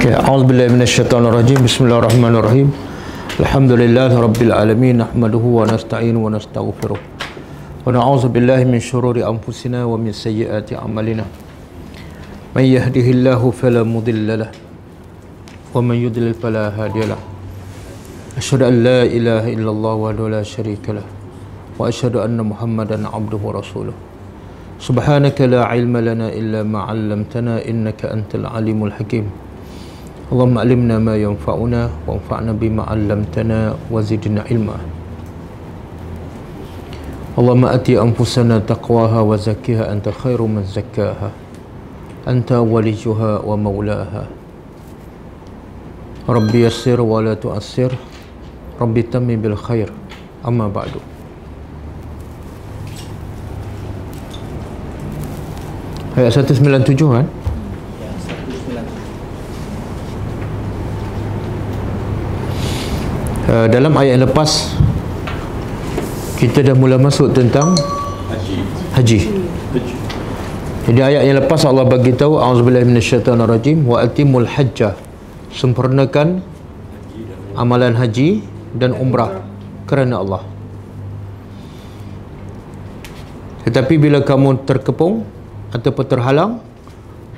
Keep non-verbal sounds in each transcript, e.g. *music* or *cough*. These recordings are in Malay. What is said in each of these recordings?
أعوذ بالله من الشيطان الرجيم بسم الله الرحمن الرحيم الحمد لله رب العالمين نحمده ونستعين ونستغفره ونعوذ بالله من شرور أنفسنا ومن سيئات أعمالنا من يهده الله فلا مضل له ومن يضلل فلا هادي له أشهد أن لا إله إلا الله وحده لا شريك له وأشهد أن محمدا عبده ورسوله سبحانك لا علم لنا إلا ما علمتنا إنك أنت العليم الحكيم اللهم علمنا ما ينفعنا وانفعنا بما علمتنا وزدنا علما. اللهم أتي أنفسنا تقواها وزكها. أنت خير من زكاها. أنت وليها ومولاها. ربي يسر ولا تؤسر. ربي تمي بالخير. أما بعد. Ayat 197 kan? Uh, dalam ayat yang lepas kita dah mula masuk tentang haji. haji. Jadi ayat yang lepas Allah bagi tahu auzubillahi minasyaitonirrajim wa atimul hajjah sempurnakan amalan haji dan umrah kerana Allah. Tetapi bila kamu terkepung ataupun terhalang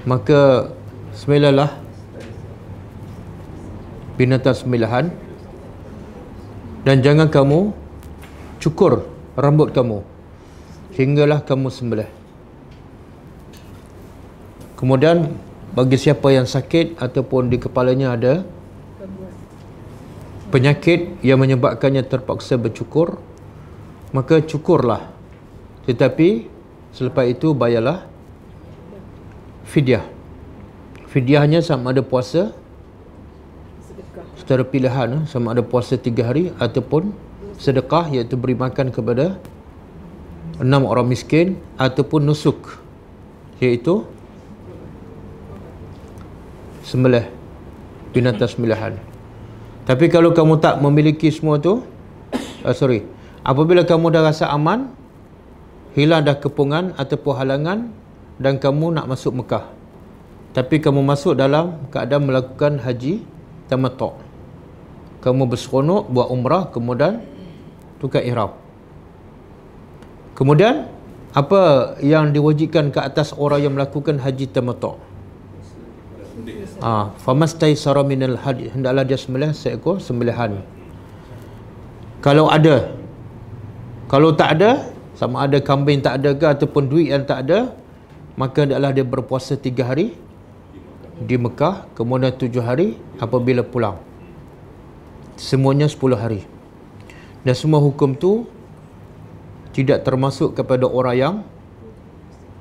maka sembilalah binatang sembilahan dan jangan kamu cukur rambut kamu. Hinggalah kamu sembelih. Kemudian bagi siapa yang sakit ataupun di kepalanya ada penyakit yang menyebabkannya terpaksa bercukur maka cukurlah. Tetapi selepas itu bayarlah fidyah. Fidyahnya sama ada puasa secara pilihan sama ada puasa tiga hari ataupun sedekah iaitu beri makan kepada enam orang miskin ataupun nusuk iaitu sembelih binatang sembelihan. Tapi kalau kamu tak memiliki semua tu uh, *coughs* sorry apabila kamu dah rasa aman hilang dah kepungan ataupun halangan dan kamu nak masuk Mekah. Tapi kamu masuk dalam keadaan melakukan haji tamattu kamu berseronok buat umrah kemudian tukar ihram. Kemudian apa yang diwajibkan ke atas orang yang melakukan haji tamattu ah famastai saraminal hadi hendaklah dia sembelih seekor sembelihan. Kalau ada kalau tak ada sama ada kambing tak ada ke ataupun duit yang tak ada maka hendaklah dia berpuasa tiga hari di Mekah kemudian tujuh hari apabila pulang semuanya 10 hari. Dan semua hukum tu tidak termasuk kepada orang yang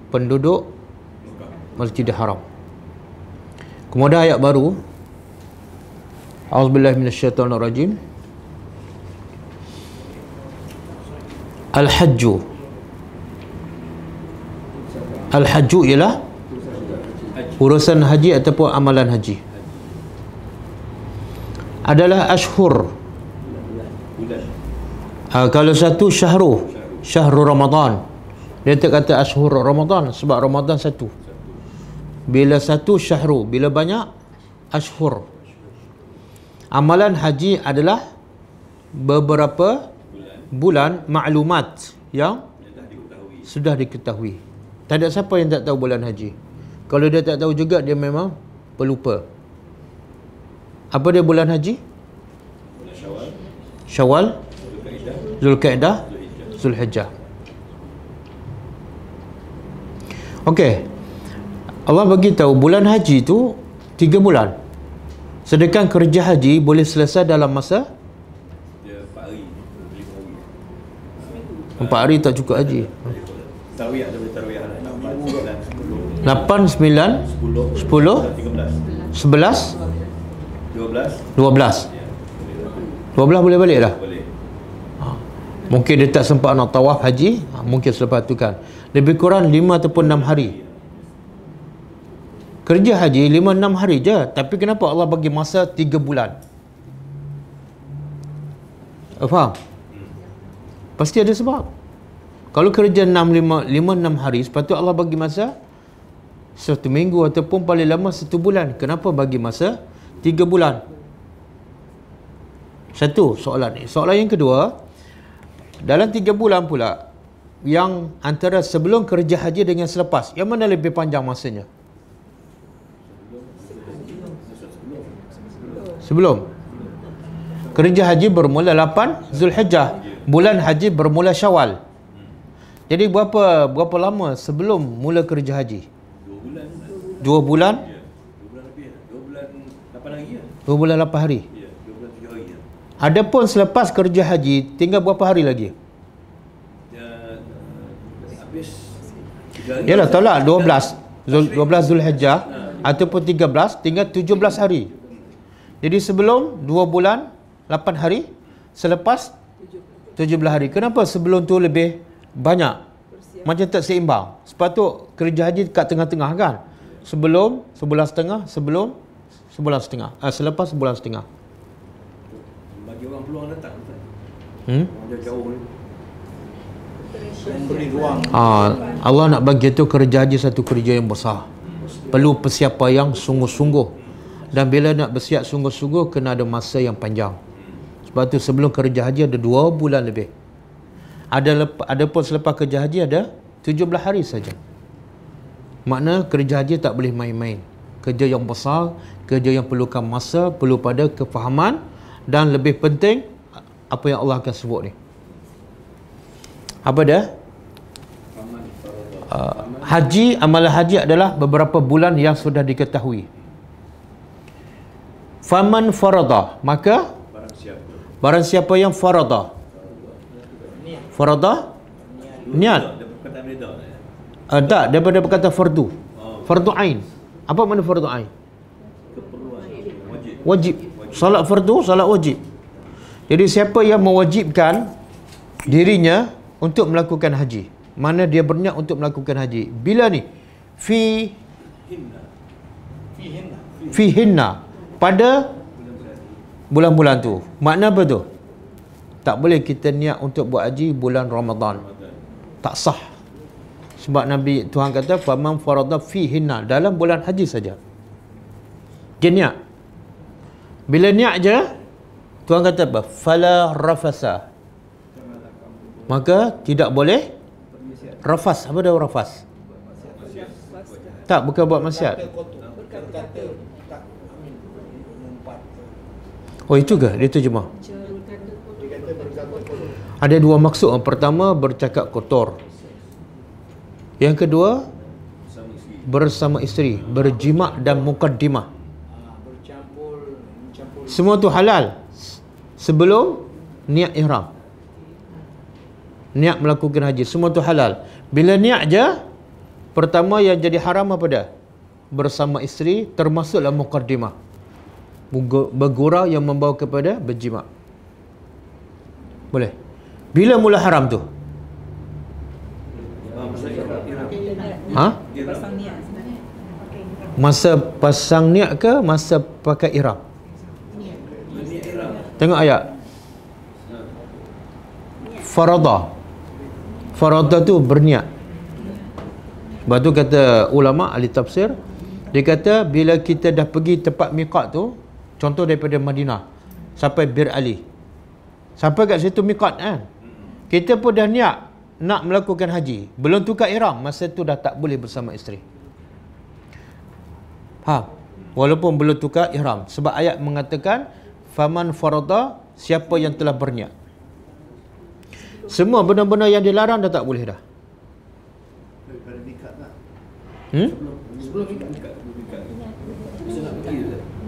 penduduk Masjidil Haram. Kemudian ayat baru. A'udzubillahi minasyaitonirrajim. Al-Hajju. Al-Hajju ialah urusan haji ataupun amalan haji adalah ashur ha, kalau satu syahru. Syahru Ramadan. Dia tak kata ashur Ramadan sebab Ramadan satu. Bila satu syahru. Bila banyak ashur amalan haji adalah beberapa bulan maklumat yang sudah diketahui. Tak ada siapa yang tak tahu bulan haji. Kalau dia tak tahu juga dia memang pelupa apa dia bulan haji? Syawal. Syawal. Zulkaidah. Zulhijjah. Okey. Allah bagi tahu bulan haji tu tiga bulan. Sedangkan kerja haji boleh selesai dalam masa empat hari. Hari tak cukup haji. Tarawih ada tarawih 8 9 10 10 11 12 12 12 boleh balik dah? Boleh. Ha. mungkin dia tak sempat nak tawaf haji? Ha, mungkin selepas tu kan. Lebih kurang 5 ataupun 6 hari. Kerja haji 5-6 hari je. Tapi kenapa Allah bagi masa 3 bulan? Oh, faham? pasti ada sebab. Kalau kerja 5-6 hari sepatutnya Allah bagi masa satu minggu ataupun paling lama satu bulan. Kenapa bagi masa tiga bulan? Satu soalan ni. Soalan yang kedua, dalam tiga bulan pula, yang antara sebelum kerja haji dengan selepas, yang mana lebih panjang masanya? Sebelum. Kerja haji bermula 8 Zulhijjah. Bulan haji bermula Syawal. Jadi berapa berapa lama sebelum mula kerja haji? Dua bulan. Dua bulan lapan hari. Ya, Adapun selepas kerja haji, tinggal berapa hari lagi? Ya, habis. Yalah, tolak 12. Zul, 12 Zulhijjah ha. ataupun 13, tinggal 17 hari. Jadi sebelum 2 bulan 8 hari, selepas 17 hari. Kenapa sebelum tu lebih banyak? Macam tak seimbang. Sepatut kerja haji kat tengah-tengah kan? sebelum sebulan setengah sebelum sebulan setengah. Uh, selepas sebulan setengah. Bagi orang peluang datang hmm? orang jauh ni. Memberi ruang uh, Allah nak bagi itu kerja haji satu kerja yang besar. Perlu persiapan yang sungguh-sungguh. Dan bila nak bersiap sungguh-sungguh kena ada masa yang panjang. Sebab tu sebelum kerja haji ada dua bulan lebih. Ada ada pun selepas kerja haji ada 17 hari saja. Makna kerja haji tak boleh main-main. Kerja yang besar, kerja yang perlukan masa, perlu pada kefahaman dan lebih penting apa yang Allah akan sebut ni. Apa dia? Uh, haji, amalan haji adalah beberapa bulan yang sudah diketahui. Faman farada, maka barang siapa, barang siapa yang farada. Farada? Niat. Uh, tak, daripada berkata fardu. Fardu ain. Apa makna fardu ain? Wajib. Salat fardu, salat wajib. Jadi siapa yang mewajibkan dirinya untuk melakukan haji? Mana dia berniat untuk melakukan haji? Bila ni? Fi Fi hinna. Pada bulan-bulan tu. Makna apa tu? Tak boleh kita niat untuk buat haji bulan Ramadan. Tak sah. Sebab Nabi Tuhan kata faman farada fihinna dalam bulan haji saja. Dia niat. Bila niat je Tuhan kata apa? Fala rafasa. Maka tidak boleh rafas. Apa dia rafas? Tak, bukan buat maksiat. Oh itu ke? Dia terjemah. Ada dua maksud. Pertama bercakap kotor. Yang kedua bersama isteri, berjimak dan mukaddimah. Semua tu halal sebelum niat ihram. Niat melakukan haji, semua tu halal. Bila niat je pertama yang jadi haram apa dah? Bersama isteri termasuklah mukaddimah. Bergurau yang membawa kepada berjimak. Boleh. Bila mula haram tu? Ha? Masa pasang niat ke masa pakai ihram? Tengok ayat. Farada. Farada tu berniat. Sebab tu kata ulama ahli tafsir dia kata bila kita dah pergi tempat miqat tu contoh daripada Madinah sampai Bir Ali. Sampai kat situ miqat kan. Kita pun dah niat nak melakukan haji belum tukar ihram masa tu dah tak boleh bersama isteri. Ha walaupun belum tukar ihram. Sebab ayat mengatakan faman farada siapa yang telah berniat. Semua benda-benda yang dilarang dah tak boleh dah. Hmm?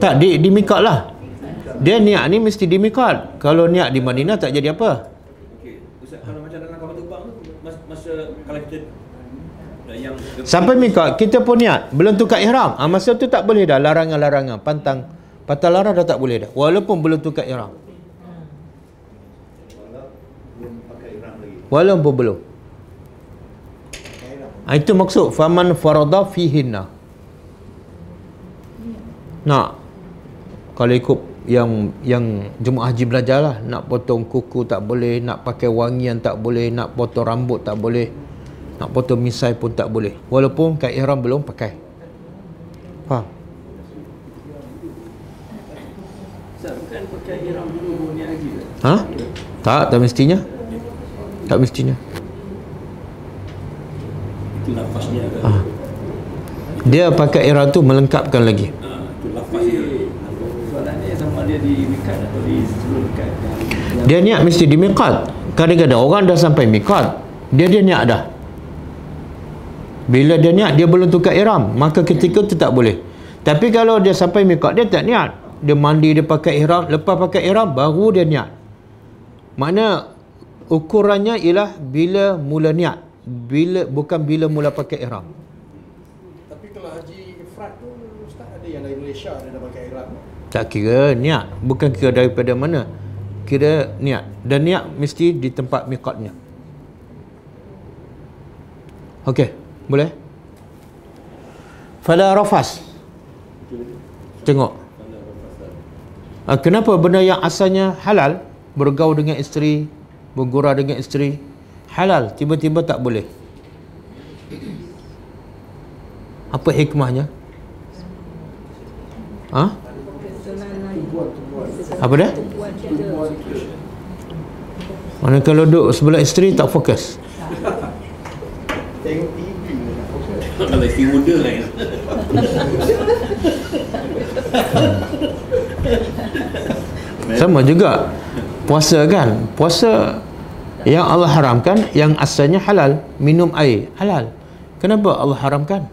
tak di, di mikat lah. Dia niat ni mesti di mikat. Kalau niat di Madinah tak jadi apa Sampai mikot kita pun niat. Belum tukar ihram. Ah masa tu tak boleh dah. Larangan-larangan. Pantang patah larang dah tak boleh dah. Walaupun belum tukar ihram. Walaupun belum. Ah, itu maksud. Faman farada fihinna. Nak. Kalau ikut yang yang jemaah haji belajarlah. Nak potong kuku tak boleh, nak pakai wangian tak boleh, nak potong rambut tak boleh. Nak potong misai pun tak boleh. Walaupun kat ihram belum pakai. Faham? Ustaz, bukan pakai ihram dulu niat haji ke? Ha? Tak, tak mestinya. Tak mestinya. Itu lafaznya ke? Ha. Dia pakai ihram tu melengkapkan lagi. Ha, itu lafaz dia. Soalannya sama dia di mikat atau di sebelum mikat. Yang- Dia niat mesti di miqat. Kadang-kadang orang dah sampai miqat, dia dia niat dah. Bila dia niat dia belum tukar ihram, maka ketika tu tak boleh. Tapi kalau dia sampai miqat dia tak niat. Dia mandi dia pakai ihram, lepas pakai ihram baru dia niat. Makna ukurannya ialah bila mula niat. Bila bukan bila mula pakai ihram. Tapi kalau haji ifrat tu Ustaz ada yang dari Malaysia dia dah pakai ihram. Tak kira niat, bukan kira daripada mana. Kira niat. Dan niat mesti di tempat miqatnya. Okey, boleh? Fala rafas. Tengok. Ah, kenapa benda yang asalnya halal bergaul dengan isteri, bergurau dengan isteri halal tiba-tiba tak boleh? Apa hikmahnya? Ha? Apa dia? Mana kalau duduk sebelah isteri tak fokus. Tengok TV dia nak fokus. Isteri muda kan. Sama juga puasa kan. Puasa yang Allah haramkan yang asalnya halal, minum air halal. Kenapa Allah haramkan?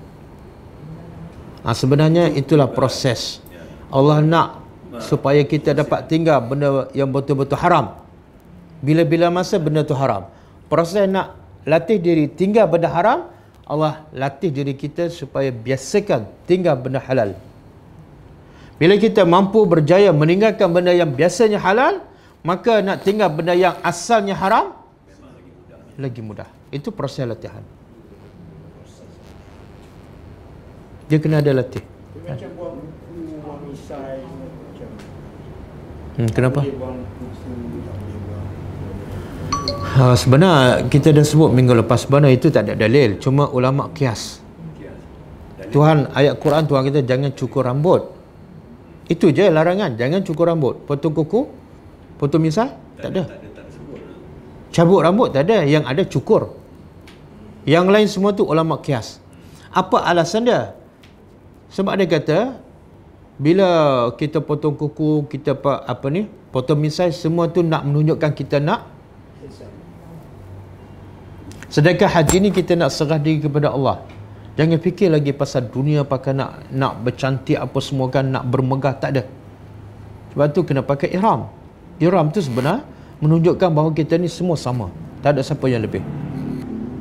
Ha, sebenarnya itulah proses. Allah nak supaya kita dapat tinggal benda yang betul-betul haram. Bila-bila masa benda tu haram. Proses nak latih diri tinggal benda haram, Allah latih diri kita supaya biasakan tinggal benda halal. Bila kita mampu berjaya meninggalkan benda yang biasanya halal, maka nak tinggal benda yang asalnya haram lagi mudah. Itu proses latihan. Dia kena ada latih. Dia macam buang buku, buang misai macam. Hmm, kenapa? Dia buang buku, tak boleh buang. Ha, sebenar kita dah sebut minggu lepas sebenar itu tak ada dalil. Cuma ulama kias. Tuhan ayat Quran Tuhan kita jangan cukur rambut. Itu je larangan. Jangan cukur rambut. Potong kuku, potong misai, tak ada. Tak ada tak. Cabut rambut tak ada, yang ada cukur. Yang lain semua tu ulama kias. Apa alasan dia? Sebab dia kata bila kita potong kuku, kita apa, apa ni? Potong misai semua tu nak menunjukkan kita nak Sedangkan haji ni kita nak serah diri kepada Allah. Jangan fikir lagi pasal dunia pakai nak nak bercantik apa semua kan nak bermegah tak ada. Sebab tu kena pakai ihram. Ihram tu sebenar menunjukkan bahawa kita ni semua sama. Tak ada siapa yang lebih.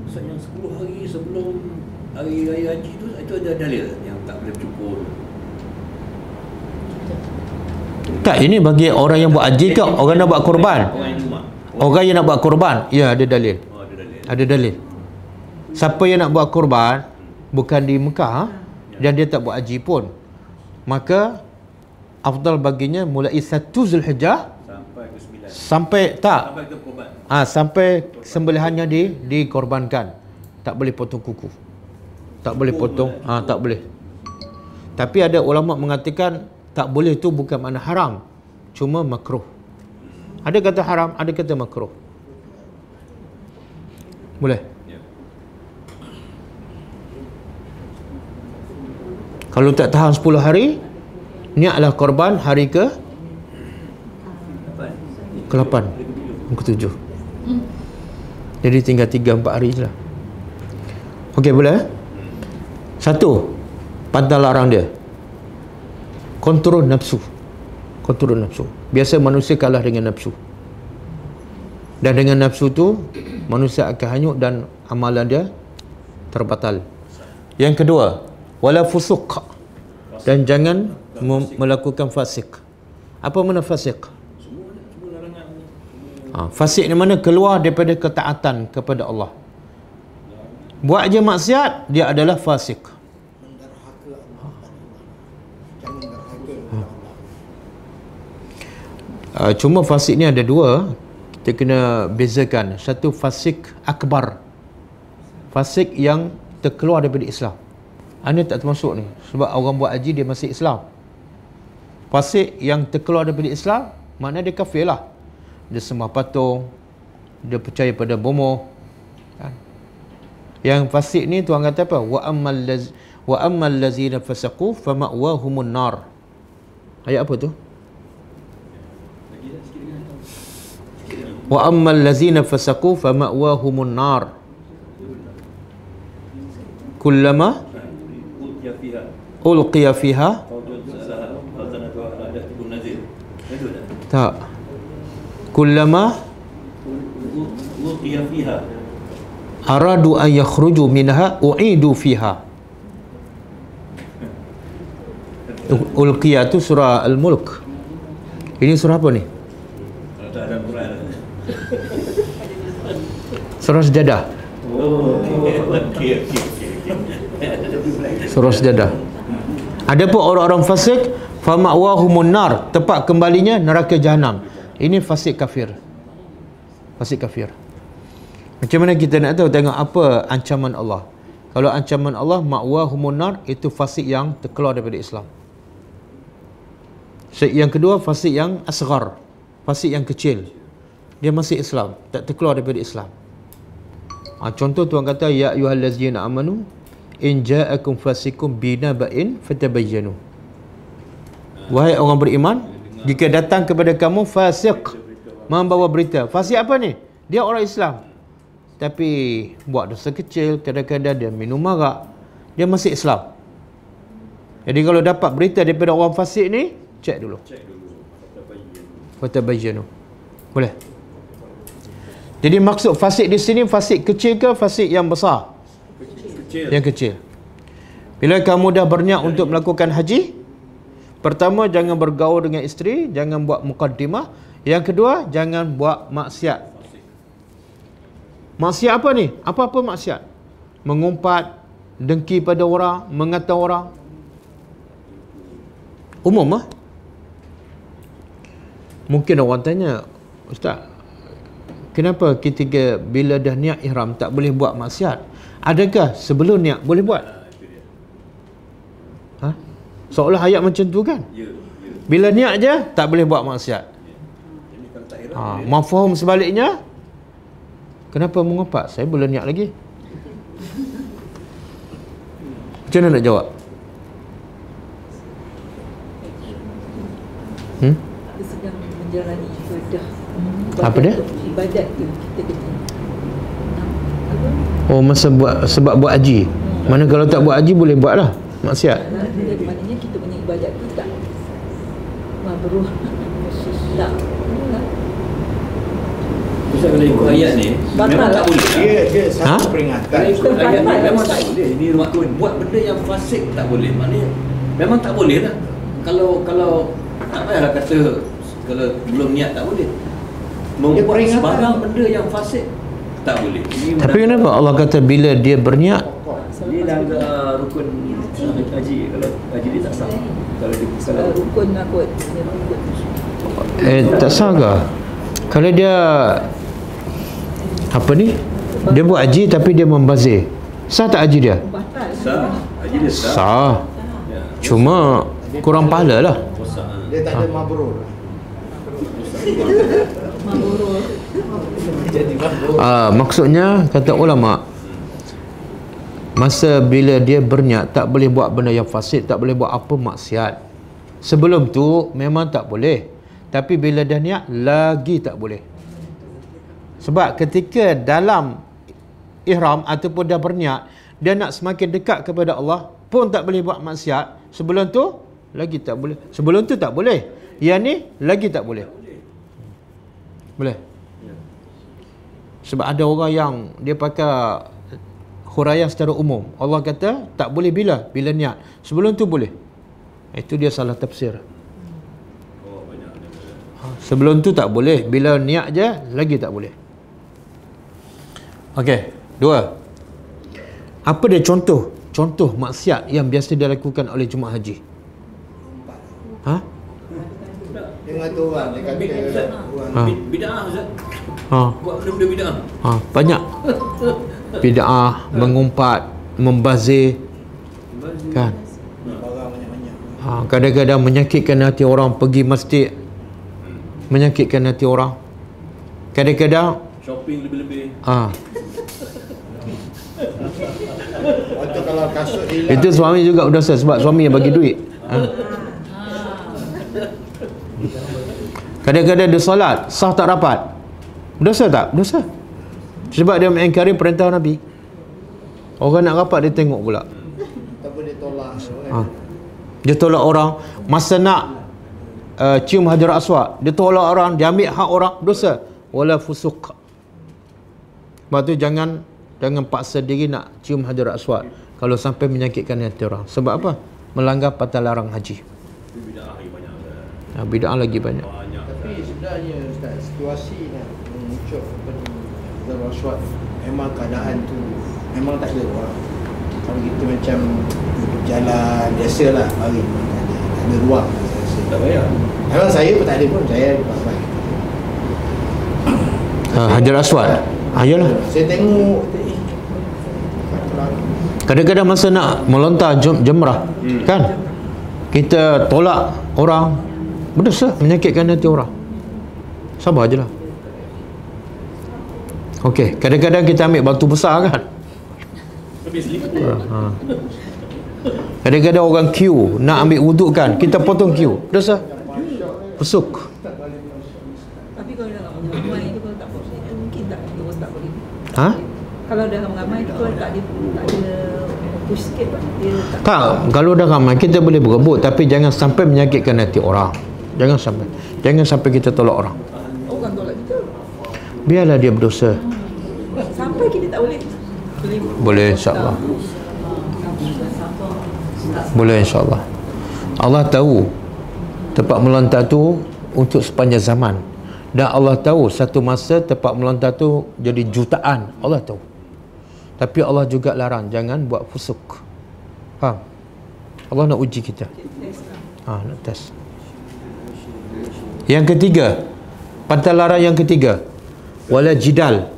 Ustaz yang 10 hari sebelum hari raya haji tu itu ada dalil yang tak boleh cukur. Tak ini bagi orang yang buat haji ke orang nak buat korban? Orang yang rumah. Orang yang nak buat korban, ya ada dalil. Ada dalil. Siapa yang nak buat korban bukan di Mekah ha? dan dia tak buat haji pun. Maka afdal baginya mulai 1 Zulhijjah Sampai ke 9. sampai tak Sampai ke ah sampai sembelihannya di dikorbankan. Tak boleh potong kuku. Tak boleh potong ah tak boleh. Tapi ada ulama mengatakan tak boleh tu bukan makna haram. Cuma makruh. Ada kata haram, ada kata makruh. Boleh? Ya. Kalau tak tahan 10 hari, niatlah korban hari ke Dapat. ke-8, ke-7. Jadi tinggal 3 4 hari je lah. Okey boleh? eh? Satu, pantang larang dia. Kontrol nafsu. Kontrol nafsu. Biasa manusia kalah dengan nafsu. Dan dengan nafsu tu manusia akan hanyut dan amalan dia terbatal. Yang kedua, wala fusuq. Dan jangan mem- melakukan fasik. Apa mana fasik? Semua semua larangan ni. Ha, fasik ni mana keluar daripada ketaatan kepada Allah. Buat je maksiat, dia adalah fasik. Menderhaka Allah. Jangan derhaka Allah. Uh, cuma fasik ni ada dua. Kita kena bezakan. Satu fasik akbar. Fasik yang terkeluar daripada Islam. anda tak termasuk ni sebab orang buat haji dia masih Islam fasik yang terkeluar daripada Islam maknanya dia kafir lah dia sembah patung dia percaya pada bomoh kan? yang fasik ni tuan kata apa wa ammal laz wa ammal lazina fasaqu fa ma'wahumun nar ayat apa tu wa ammal lazina fasaqu fa ma'wahumun nar kullama Ulqiya fiha. ulqiya fiha Fawdun salah. Hazanatu ala adatikun nazir. Itu dah. tak kullama Ulqiya fiha. aradu an yakhruju minha u'idu fiha ulqiya tu surah al-mulk ini surah apa ni Kalau tak ada Quran. Surah sejadah. Surah sejadah. Ada pun orang-orang fasik fama'wahumun nar tempat kembalinya neraka jahanam ini fasik kafir. Fasik kafir. Macam mana kita nak tahu? Tengok apa ancaman Allah. Kalau ancaman Allah ma'wahumun nar itu fasik yang terkeluar daripada Islam. Fasik yang kedua fasik yang asghar. Fasik yang kecil. Dia masih Islam tak terkeluar daripada Islam ha, contoh tuan kata ya ayyuhallazina amanu in ja'akum fasikum binaba'in fatabayyanu. Wahai orang beriman jika datang kepada kamu fasik membawa berita. Fasik apa ni? Dia orang Islam. Tapi buat dosa kecil kadang-kadang dia minum arak dia masih Islam. Jadi kalau dapat berita daripada orang fasik ni cek dulu. Cek dulu. fatabayyanu. Boleh jadi maksud fasik di sini fasik kecil ke fasik yang besar? Kecil. yang kecil. Bila kamu dah berniat untuk melakukan haji pertama jangan bergaul dengan isteri jangan buat mukaddimah. Yang kedua jangan buat maksiat. Maksiat apa ni? Apa-apa maksiat? Mengumpat dengki pada orang mengata orang. Umum ah? Mungkin orang tanya ustaz kenapa ketika bila dah niat ihram tak boleh buat maksiat? Adakah sebelum niat boleh buat? Ha? Seolah ayat macam tu kan? Ya, ya. bila niat je tak boleh buat maksiat. Ihram, ha mafhum sebaliknya? Kenapa mengumpat saya belum niat lagi. Macam mana nak jawab? Hmm? kita sedang menjalani ibadah. Apa dia? Ibadat tu kita kena. Apa? Oh masa buat sebab buat haji. Mana kalau tak buat haji boleh buat lah maksiat. Jadi maknanya kita punya ibadat tu tak mabruh. Tak. Ustaz kalau ikut ayat ni, Batal memang lah. tak boleh. Dia dia Ha? satu peringatan. Kalau ikut ayat ni lah, memang tak boleh. Ini rukun. Buat benda yang fasik tak boleh. Maknanya memang tak boleh lah. Kalau kalau tak payahlah kata kalau belum niat tak boleh. Membuat peringatan. sebarang benda yang fasik tak boleh. Ini Tapi kenapa Allah kata bila dia berniat Dia langgar rukun haji kalau haji dia tak sah. Kalau dia Uh, kalau rukun kot. Rukun. eh tak sah ke? Kalau dia apa ni? Dia buat haji tapi dia membazir. Sah tak haji dia? Batal. sah, haji dia sah. Sah. Ya. Cuma kurang pahala lah. Dia tak ada mabrur. Ah, maksudnya kata ulama masa bila dia berniat tak boleh buat benda yang fasid, tak boleh buat apa maksiat. Sebelum tu memang tak boleh. Tapi bila dah niat lagi tak boleh. Sebab ketika dalam ihram ataupun dah berniat dia nak semakin dekat kepada Allah pun tak boleh buat maksiat. Sebelum tu lagi tak boleh. Sebelum tu tak boleh. Yang ni lagi tak boleh. Boleh. Sebab ada orang yang dia pakai huraian secara umum. Allah kata tak boleh bila? Bila niat. Sebelum tu boleh. Itu dia salah tafsir. Oh. Ha, Sebelum tu tak boleh. Bila niat je lagi tak boleh. Okey, dua. Apa dia contoh? Contoh maksiat yang biasa dilakukan oleh jemaah haji. Ha? Dengan tu orang dia kata orang Ha. Bid'ah Ustaz. Ha. Buat benda-benda bid'ah. Ha, banyak. Bid'ah, mengumpat, membazir. Kan? Ha, kadang-kadang menyakitkan hati orang pergi masjid. Menyakitkan hati orang. Kadang-kadang Shopping lebih-lebih. ha, itu suami juga berdosa sebab suami yang bagi duit. Ha. Kadang-kadang dia solat sah tak rapat. Dosa tak? Dosa. Sebab dia mengingkari perintah Nabi. Orang nak rapat dia tengok pula. Ataupun dia tolak. Ha. Dia tolak orang masa nak uh, cium hajar aswad, dia tolak orang, dia ambil hak orang, dosa. Wala fusuq. Sebab tu jangan jangan paksa diri nak cium hajar aswad kalau sampai menyakitkan hati orang. Sebab apa? Melanggar patah larang haji. Tapi bid'ah lagi banyak. Ha, bid'ah lagi banyak. Banyak. Tapi sebenarnya Ustaz, situasi nak ni Zara Aswad memang keadaan tu memang tak ada orang. Kalau kita macam jalan biasa lah mari tak ada, tak ada ruang saya rasa. Tak payah. Memang saya pun tak ada pun saya baik. Ha, hajar aswad. Ha, yalah. Saya tengok Kadang-kadang masa nak melontar jem, jemrah hmm. kan kita tolak orang berdosa menyakitkan hati orang sabar je lah Okey, kadang-kadang kita ambil batu besar kan selipur. ha. kadang-kadang orang queue nak ambil wuduk kan kita potong queue dosa pesuk Tapi kalau dah ramai tu kalau tak boleh, itu mungkin tak dia orang tak boleh. ha? Kalau dah ramai tu kalau tak ada tak ada push sikit dia tak. tak kalau dah ramai kita boleh berebut tapi jangan sampai menyakitkan hati orang jangan sampai jangan sampai kita tolak orang. Biarlah dia berdosa. Sampai kita tak boleh. Boleh. Boleh insyaAllah. Boleh insyaAllah. Allah tahu Tempat melontar tu Untuk sepanjang zaman. Dan Allah tahu Satu masa tempat melontar tu Jadi jutaan. Allah tahu. Tapi Allah juga larang Jangan buat fusuk. Faham? Allah nak uji kita. Ha, Nak test. Yang ketiga. Pantai larang yang ketiga Wala jidal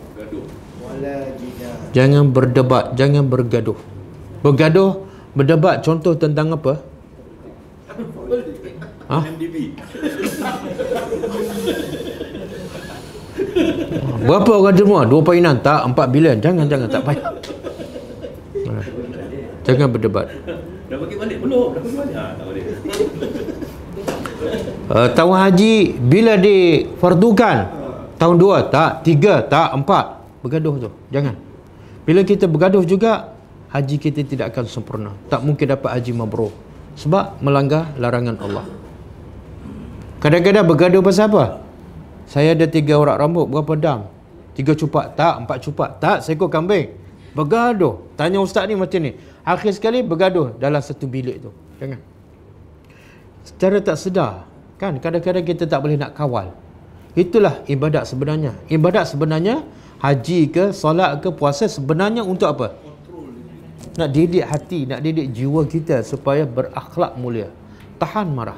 Jangan berdebat, jangan bergaduh. Bergaduh, berdebat contoh tentang apa? Ha? MDB. *laughs* Berapa orang semua? Dua perainan? Tak, empat bilion. Jangan, jangan, tak payah. Ha. Jangan berdebat. Dah bagi balik? Belum. Dah bagi balik? Ha, tak boleh. Uh, tahun haji, bila difardukan? Tahun dua? Tak. Tiga? Tak. Empat. Bergaduh tu. Jangan. Bila kita bergaduh juga, haji kita tidak akan sempurna. Tak mungkin dapat haji mabrur. Sebab melanggar larangan Allah. Kadang-kadang bergaduh pasal apa? Saya ada tiga urat rambut, berapa dam? Tiga cupak? Tak. Empat cupak? Tak. Seekor kambing. Bergaduh. Tanya ustaz ni macam ni. Akhir sekali bergaduh dalam satu bilik tu. Jangan. Secara tak sedar. Kan? Kadang-kadang kita tak boleh nak kawal. Itulah ibadat sebenarnya. Ibadat sebenarnya haji ke, solat ke, puasa sebenarnya untuk apa? Nak didik hati, nak didik jiwa kita supaya berakhlak mulia. Tahan marah.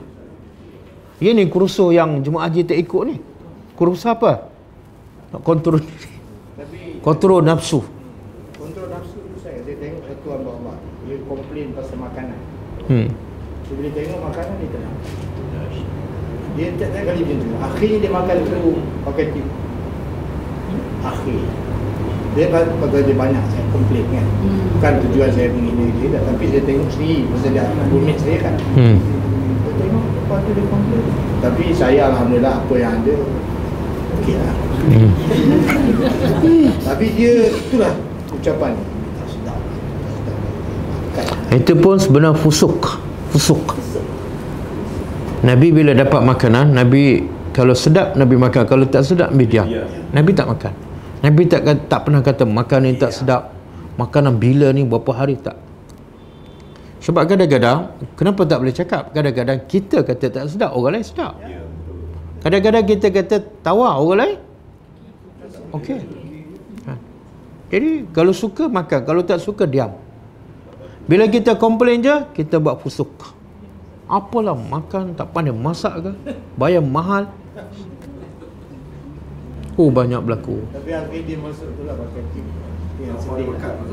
Ini kursus yang jemaah haji tak ikut ni. Kursus apa? Nak kontrol diri. Kontrol nafsu. kontrol nafsu tu saya saya tengok satu Allah dia komplain pasal makanan Hmm. so bila tengok makanan dia tenang dia tiap-tiap kali macam tu. Akhirnya dia makan tu pakai tip. Akhir. Dia kan kata dia banyak saya komplain kan. Bukan tujuan saya menghina dia tak, tapi saya tengok sendiri. Masa dia roommate saya kan. Hmm. saya tengok lepas tu dia komplain tapi saya Alhamdulillah apa yang ada okey lah. Hmm. *laughs* tapi dia itulah ucapan tak tak makan. Itu pun sebenarnya fusuk. Fusuk. Nabi bila dapat makanan, Nabi kalau sedap Nabi makan, kalau tak sedap Nabi diam. Ya. Nabi tak makan. Nabi tak tak pernah kata makanan ni tak sedap. Makanan bila ni berapa hari tak. Sebab kadang-kadang kenapa tak boleh cakap? Kadang-kadang kita kata tak sedap, orang lain sedap. Ya. Kadang-kadang kita kata tawar, orang lain okey. Ha. Jadi kalau suka makan, kalau tak suka diam. Bila kita komplain je, kita buat fusuk. Apalah makan tak pandai masak ke? Bayar mahal. Oh banyak berlaku. Tapi akhir dia masuk tu lah pakai tip sedih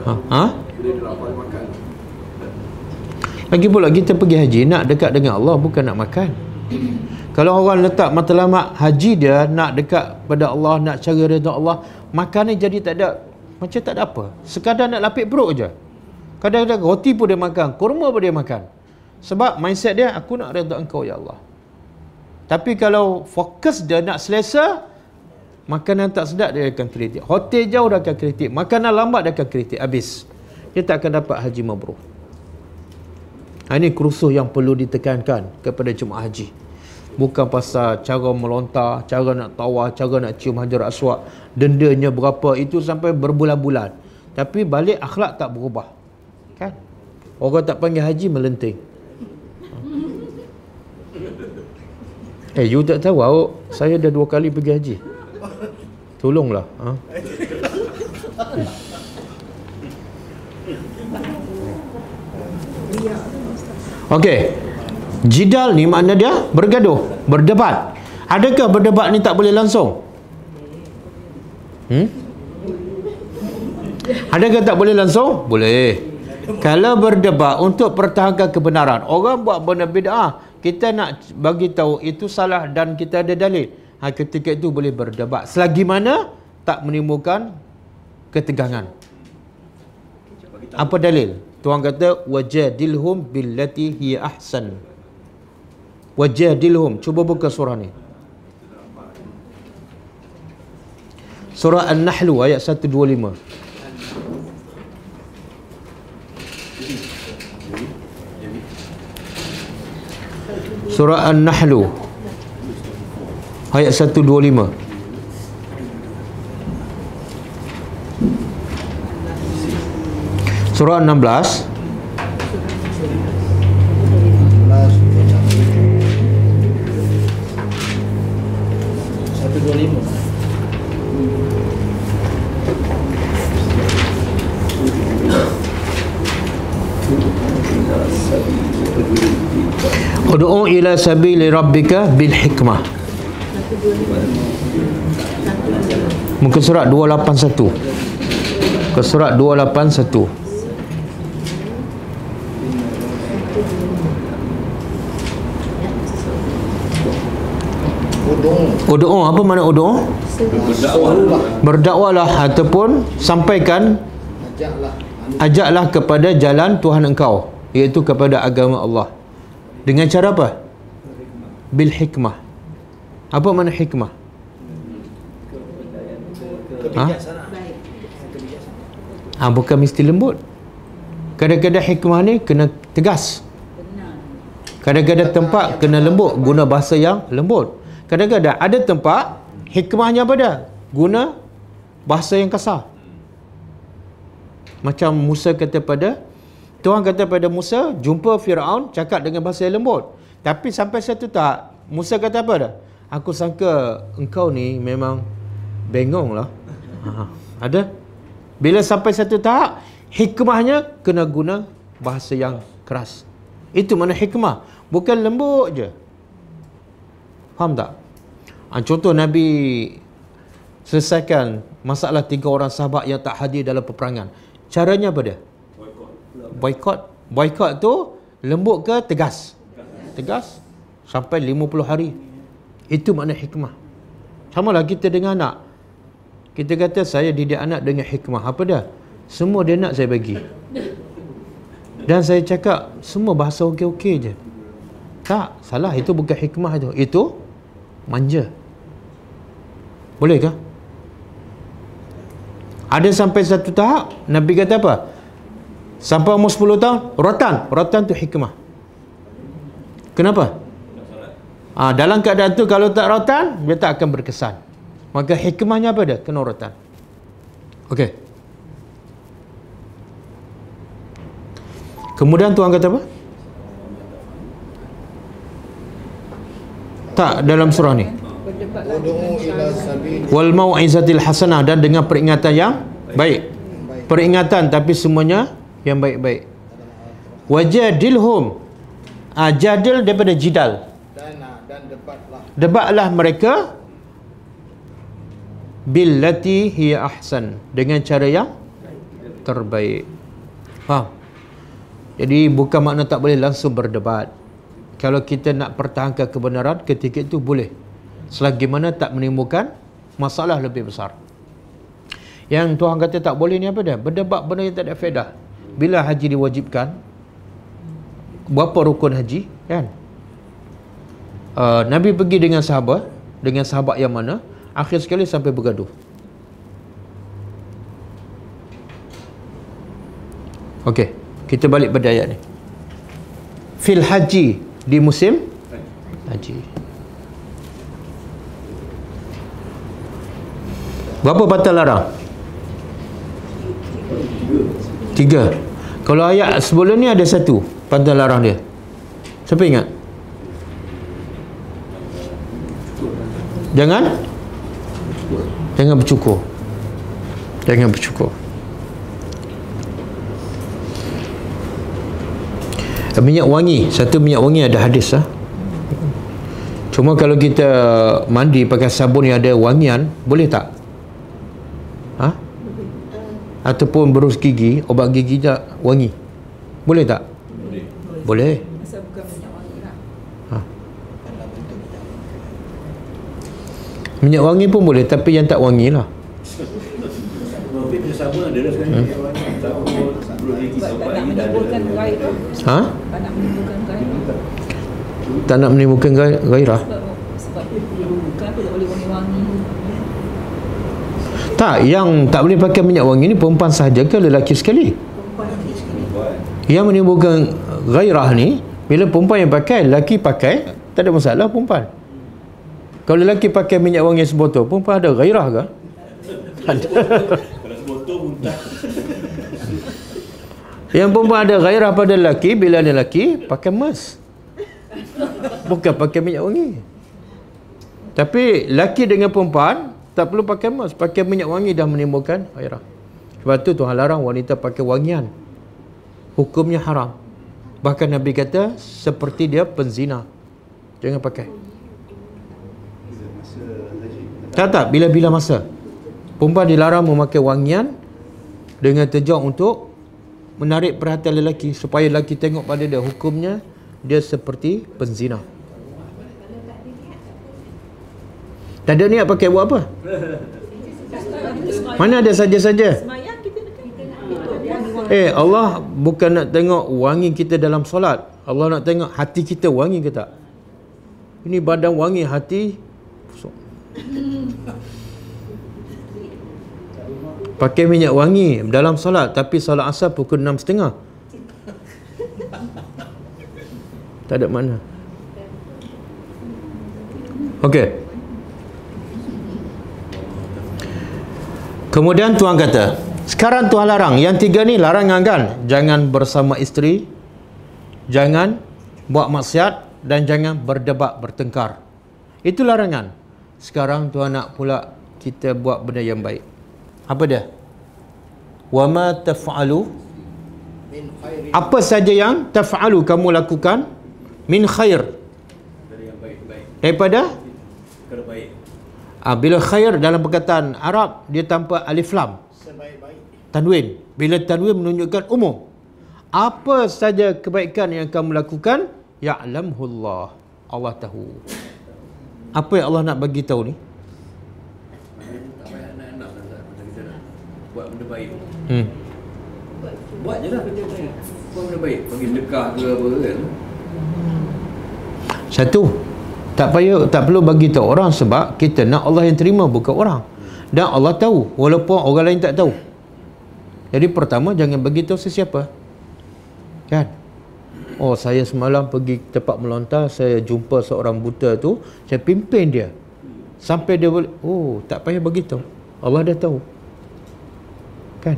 Ha? ha? Lagi pula kita pergi haji nak dekat dengan Allah bukan nak makan. *clears throat* Kalau orang letak matlamat haji dia nak dekat pada Allah, nak cara redha Allah, makan ni jadi tak ada macam tak ada apa. Sekadar nak lapik perut je. Kadang-kadang roti pun dia makan, kurma pun dia makan. Sebab mindset dia aku nak redha engkau ya Allah. Tapi kalau fokus dia nak selesa, makanan tak sedap dia akan kritik. Hotel jauh dia akan kritik. Makanan lambat dia akan kritik. Habis. Dia tak akan dapat haji mabrur. Ha, ini kerusuh yang perlu ditekankan kepada jemaah haji. Bukan pasal cara melontar, cara nak tawar, cara nak cium hajar aswad. Dendanya berapa, itu sampai berbulan-bulan. Tapi balik akhlak tak berubah. Kan? Orang tak panggil haji melenting. Eh, you tak tahu awak, saya dah dua kali pergi haji. Tolonglah. Ha? Okey. Jidal ni makna dia bergaduh, berdebat. Adakah berdebat ni tak boleh langsung? Hmm? Adakah tak boleh langsung? Boleh. Kalau berdebat untuk pertahankan kebenaran, orang buat benda bid'ah, kita nak bagi tahu itu salah dan kita ada dalil. Ha, ketika itu boleh berdebat. Selagi mana tak menimbulkan ketegangan. Apa dalil? Tuhan kata wajadilhum billati hiya ahsan. Wajadilhum. Cuba buka surah ni. Surah An-Nahl ayat 125. Surah An-Nahlu. Ayat 125. Surah 16 125 Ud'u ila sabili rabbika bil hikmah. Muka surat 281. Muka surat 281. Udung. Ud'u apa makna ud'u? Berdakwah. Berdakwalah ataupun sampaikan Ajaklah. ajaklah kepada jalan Tuhan engkau iaitu kepada agama Allah. Dengan cara apa? Bil hikmah. Apa makna hikmah? Kebijaksanaan. Ha, bukan mesti lembut. Kadang-kadang hikmah ni kena tegas. Kadang-kadang tempat kena lembut guna bahasa yang lembut. Kadang-kadang ada tempat hikmahnya apa dia? Guna bahasa yang kasar. Macam Musa kata pada Tuhan kata pada Musa, jumpa Firaun cakap dengan bahasa yang lembut. Tapi sampai satu tak, Musa kata apa dah? Aku sangka engkau ni memang bengong lah. Ha, *laughs* ada? Bila sampai satu tahap, hikmahnya kena guna bahasa yang keras. Itu mana hikmah. Bukan lembut je. Faham tak? Ha, contoh Nabi selesaikan masalah tiga orang sahabat yang tak hadir dalam peperangan. Caranya apa dia? Boykot. Boykot tu lembut ke tegas? Tegas. Sampai 50 hari. Itu makna hikmah. Sama lah kita dengan anak. Kita kata saya didik anak dengan hikmah. Apa dah? Semua dia nak saya bagi. Dan saya cakap semua bahasa okey-okey je. Tak, salah. Itu bukan hikmah itu. Itu manja. Boleh ke? Ada sampai satu tahap, Nabi kata apa? Sampai umur 10 tahun, rotan. Rotan tu hikmah. Kenapa? Ah, dalam keadaan tu kalau tak rotan, dia tak akan berkesan. Maka hikmahnya apa dia? Kena rotan. Okey. Kemudian Tuhan kata apa? Tak dalam surah ni. Wal mau'izatil hasanah dan dengan peringatan yang baik. Peringatan tapi semuanya yang baik-baik. Wajadilhum. Ah jadil daripada jidal. Dan ah, dan debatlah. Debatlah mereka billati hiya ahsan dengan cara yang terbaik. Faham? Jadi bukan makna tak boleh langsung berdebat. Kalau kita nak pertahankan kebenaran ketika itu boleh. Selagi mana tak menimbulkan masalah lebih besar. Yang Tuhan kata tak boleh ni apa dia? Berdebat benda yang tak ada faedah. Bila haji diwajibkan, berapa rukun haji? Kan? Uh, Nabi pergi dengan sahabat, dengan sahabat yang mana? Akhir sekali sampai bergaduh. Okey, kita balik pada ayat ni. Fil haji di musim haji. Berapa batal larang? Tiga. Kalau ayat sebelum ni ada satu batal larang dia. Siapa ingat? Jangan Jangan bercukur Jangan bercukur minyak wangi satu minyak wangi ada hadis lah cuma kalau kita mandi pakai sabun yang ada wangian boleh tak? Ataupun berus gigi obat gigi tak wangi boleh tak Boleh. boleh Asal bukan minyak wangi lah. ha. minyak wangi pun boleh tapi yang tak wangi lah gairah. ha? Tak nak menimbulkan gairah. tak nak menimbulkan gai- gairah Sebab sebab bukan apa tak boleh wangi-wangi. Tak yang tak boleh pakai minyak wangi ni perempuan sahaja ke lelaki sekali? Yang menimbulkan gairah ni bila perempuan yang pakai lelaki pakai tak ada masalah perempuan. Kalau lelaki pakai minyak wangi sebotol perempuan ada gairah ke? Ada. Kalau sebotol muntah. yang perempuan ada gairah pada lelaki bila ada lelaki pakai mas bukan pakai minyak wangi. Tapi lelaki dengan perempuan tak perlu pakai mas pakai minyak wangi dah menimbulkan gairah sebab tu Tuhan larang wanita pakai wangian. Hukumnya haram. Bahkan Nabi kata seperti dia penzina. Jangan pakai. Tak tak. Bila-bila masa. Perempuan dilarang memakai wangian dengan tujuan untuk menarik perhatian lelaki supaya lelaki tengok pada dia. Hukumnya dia seperti penzina tak ada niat pakai buat apa mana ada saja-saja. Eh Allah bukan nak tengok wangi kita dalam solat. Allah nak tengok hati kita wangi ke tak. Ini badan wangi hati. Pakai minyak wangi dalam solat tapi solat asar pukul 6.30. Tak ada mana. Okey. Kemudian Tuhan kata, sekarang Tuhan larang. Yang tiga ni larangan kan? Jangan bersama isteri, jangan buat maksiat dan jangan berdebat, bertengkar. Itu larangan. Sekarang Tuhan nak pula kita buat benda yang baik. Apa dia? Wa ma taf'alu apa saja yang taf'alu kamu lakukan min khair Dari yang baik-baik. daripada ah, bila khair dalam perkataan Arab dia tanpa alif lam tanwin bila tanwin menunjukkan umum apa saja kebaikan yang kamu lakukan ya'lamhu Allah tahu apa yang Allah nak bagi tahu ni buat benda baik. hmm. Buat je lah benda baik. Buat benda baik. Bagi sedekah ke apa kan. satu tak payah tak perlu bagi tahu orang sebab kita nak Allah yang terima bukan orang. Dan Allah tahu walaupun orang lain tak tahu. Jadi pertama jangan bagi tahu sesiapa. Kan? Oh saya semalam pergi tempat melontar saya jumpa seorang buta tu saya pimpin dia. Sampai dia boleh oh tak payah bagi tahu. Allah dah tahu. Kan?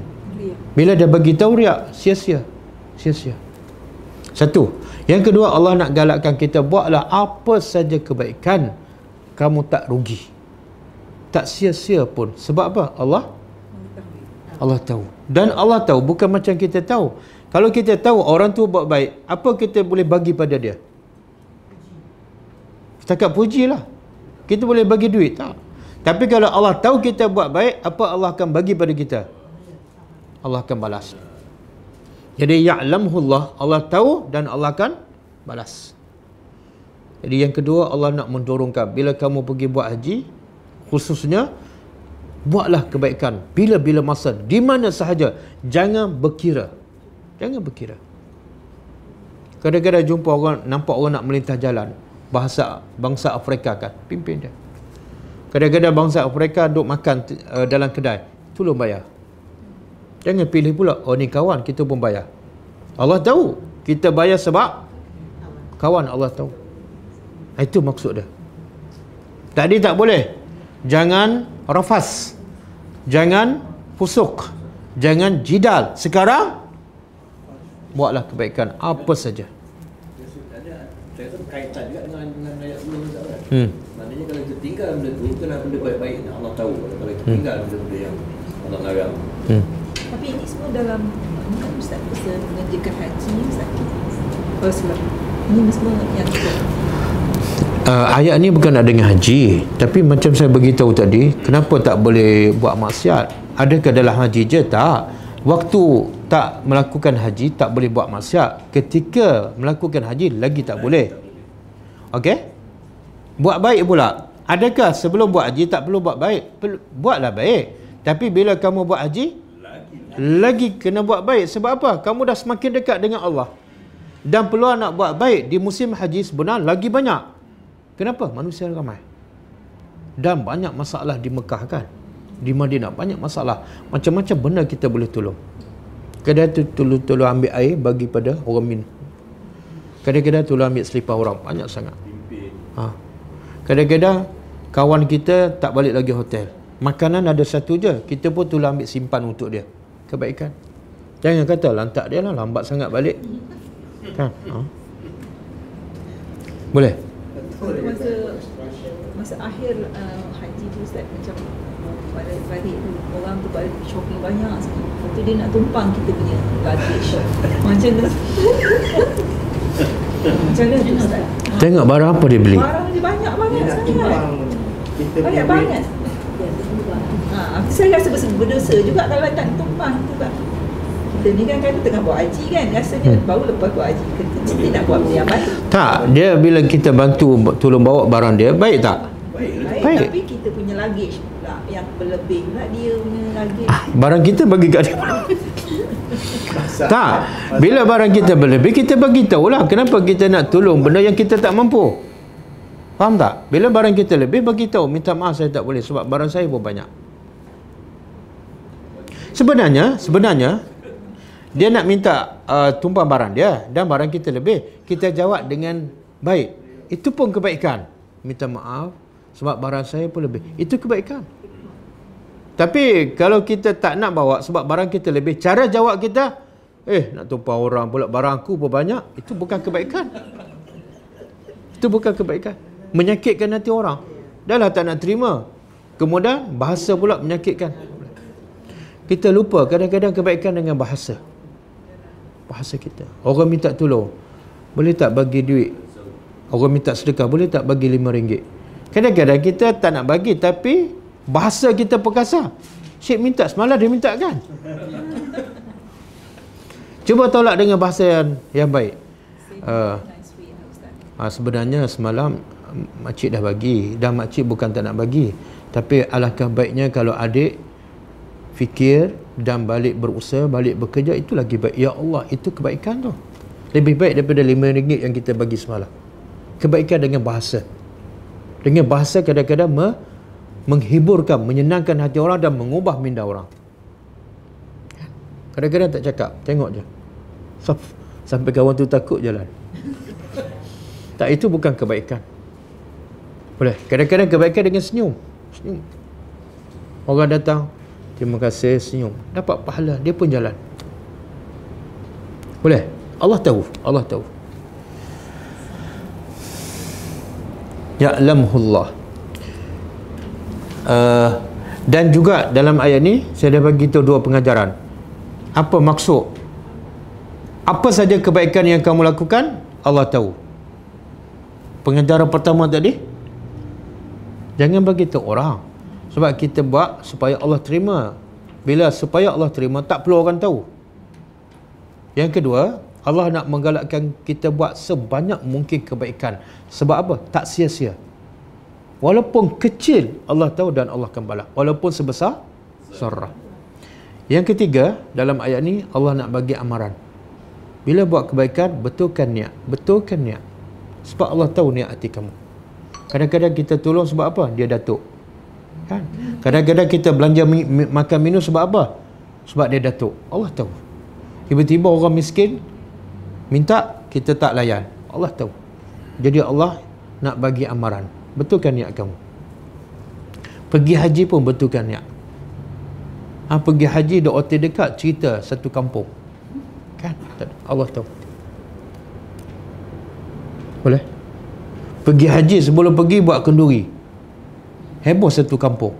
Bila dia bagi tahu riak sia-sia. Sia-sia satu. Yang kedua Allah nak galakkan kita buatlah apa saja kebaikan kamu tak rugi. Tak sia-sia pun. Sebab apa? Allah? Allah tahu. Dan Allah tahu bukan macam kita tahu. Kalau kita tahu orang tu buat baik apa kita boleh bagi pada dia? Setakat puji lah kita boleh bagi duit tak? Tapi kalau Allah tahu kita buat baik apa Allah akan bagi pada kita? Allah akan balas Jadi ya'lamhu Allah, Allah tahu dan Allah akan balas. Jadi yang kedua Allah nak mendorongkan bila kamu pergi buat haji khususnya buatlah kebaikan bila-bila masa di mana sahaja jangan berkira. Jangan berkira. Kadang-kadang jumpa orang nampak orang nak melintas jalan bahasa bangsa Afrika kan pimpin dia. Kadang-kadang bangsa Afrika duk makan uh, dalam kedai tolong bayar. Jangan pilih pula oh ni kawan kita pun bayar. Allah tahu kita bayar sebab kawan Allah tahu. Itu maksud dia. Tadi tak boleh. Jangan rafas. Jangan pusuk. Jangan jidal. Sekarang buatlah kebaikan apa saja. Saya kaitan juga dengan dengan ayat sebelum tu kan. Hmm. Maknanya kalau kita tinggal benda tu kena benda baik-baik yang Allah tahu. Kalau kita tinggal benda-benda yang Allah larang. Hmm. Tapi ini semua dalam Ini kan Ustaz Ustaz mengerjakan haji Ustaz. Oh sebab Ini semua yang Uh, ayat ni bukan nak dengan haji. Tapi macam saya beritahu tadi Kenapa tak boleh buat maksiat? Adakah dalam haji je? Tak. Waktu tak melakukan haji Tak boleh buat maksiat. Ketika melakukan haji Lagi tak boleh. Okey? Buat baik pula. Adakah sebelum buat haji Tak perlu buat baik? Perlu- Buatlah baik. Tapi bila kamu buat haji Lagi kena buat baik Sebab apa? Kamu dah semakin dekat dengan Allah Dan peluang nak buat baik Di musim haji sebenar Lagi banyak Kenapa? Manusia ramai. Dan banyak masalah di Mekah kan? Di Madinah banyak masalah. Macam-macam benda kita boleh tolong. Kadang tu tolong-tolong ambil air bagi pada orang minum. Kadang-kadang tolong ambil selipar orang. Banyak sangat. Ha. Kadang-kadang kawan kita tak balik lagi hotel. Makanan ada satu je. Kita pun tolong ambil simpan untuk dia. Kebaikan. Jangan kata lantak dia lah. Lambat sangat balik. Kan? Ha. Boleh? Masa Masa akhir uh, haji tu Ustaz Macam pada balik tu Orang tu balik shopping banyak sangat Lepas tu dia nak tumpang kita punya luggage *laughs* Macam tu Macam mana tu Ustaz Tengok barang apa dia beli. Barang dia banyak banget sangat Banyak punya banget ha, Saya rasa berdosa juga Kalau tak tumpang tu kan kita ni kan kan tengah buat haji kan Rasanya Hmm. baru lepas buat haji Kita mesti nak buat benda yang baik Tak, dia bila kita bantu tolong bawa barang dia, baik tak? Baik. Baik, Baik. tapi kita punya luggage pula Yang berlebih pula dia punya luggage Barang kita bagi kat dia. Tak, bila barang kita berlebih, kita bagi tahulah kenapa kita nak tolong benda yang kita tak mampu. Faham tak? Bila barang kita lebih, bagi tahu, minta maaf saya tak boleh sebab barang saya pun banyak. Sebenarnya, sebenarnya dia nak minta uh, tumpang barang dia dan barang kita lebih, kita jawab dengan baik. Itu pun kebaikan. Minta maaf sebab barang saya pun lebih. Itu kebaikan. Tapi kalau kita tak nak bawa sebab barang kita lebih, cara jawab kita, eh nak tumpang orang pula barang aku pun banyak, itu bukan kebaikan. Itu bukan kebaikan. Menyakitkan hati orang. Dah lah tak nak terima. Kemudian bahasa pula menyakitkan. Kita lupa kadang-kadang kebaikan dengan bahasa. Bahasa kita. Orang minta tolong. Boleh tak bagi duit? Orang minta sedekah. Boleh tak bagi lima ringgit? Kadang-kadang kita tak nak bagi tapi bahasa kita perkasa. Syed minta semalam dia minta kan? Cuba tolak dengan bahasa yang, yang baik. Uh, sebenarnya semalam makcik dah bagi dan makcik bukan tak nak bagi tapi alangkah baiknya kalau adik fikir dan balik berusaha balik bekerja itu lagi baik ya Allah itu kebaikan tu lebih baik daripada RM5 yang kita bagi semalam kebaikan dengan bahasa dengan bahasa kadang-kadang me, menghiburkan menyenangkan hati orang dan mengubah minda orang kadang-kadang tak cakap tengok je sampai kawan tu takut jalan *laughs* tak itu bukan kebaikan. Boleh. Kadang-kadang kebaikan dengan senyum. Senyum. Orang datang, terima kasih senyum. Dapat pahala, dia pun jalan. Boleh. Allah tahu, Allah tahu. Ya'lamullah. Uh, dan juga dalam ayat ni saya dah bagi tahu dua pengajaran. Apa maksud? Apa saja kebaikan yang kamu lakukan, Allah tahu. Pengajaran pertama tadi Jangan bagi tahu orang Sebab kita buat supaya Allah terima Bila supaya Allah terima Tak perlu orang tahu Yang kedua, Allah nak menggalakkan kita buat sebanyak mungkin kebaikan. Sebab apa? Tak sia-sia. Walaupun kecil, Allah tahu dan Allah akan balas. Walaupun sebesar, sarah. Yang ketiga, dalam ayat ni, Allah nak bagi amaran. Bila buat kebaikan, betulkan niat. Betulkan niat. Sebab Allah tahu niat hati kamu. Kadang-kadang kita tolong sebab apa? Dia datuk. Kan? Kadang-kadang kita belanja mi- mi- makan minum sebab apa? Sebab dia datuk. Allah tahu. Tiba-tiba orang miskin minta kita tak layan. Allah tahu. Jadi Allah nak bagi amaran. Betulkan niat kamu. Pergi haji pun betulkan niat. Ha, pergi haji dok hotel dekat cerita satu kampung. Kan? Allah tahu. Boleh? Pergi haji sebelum pergi buat kenduri. Heboh satu kampung.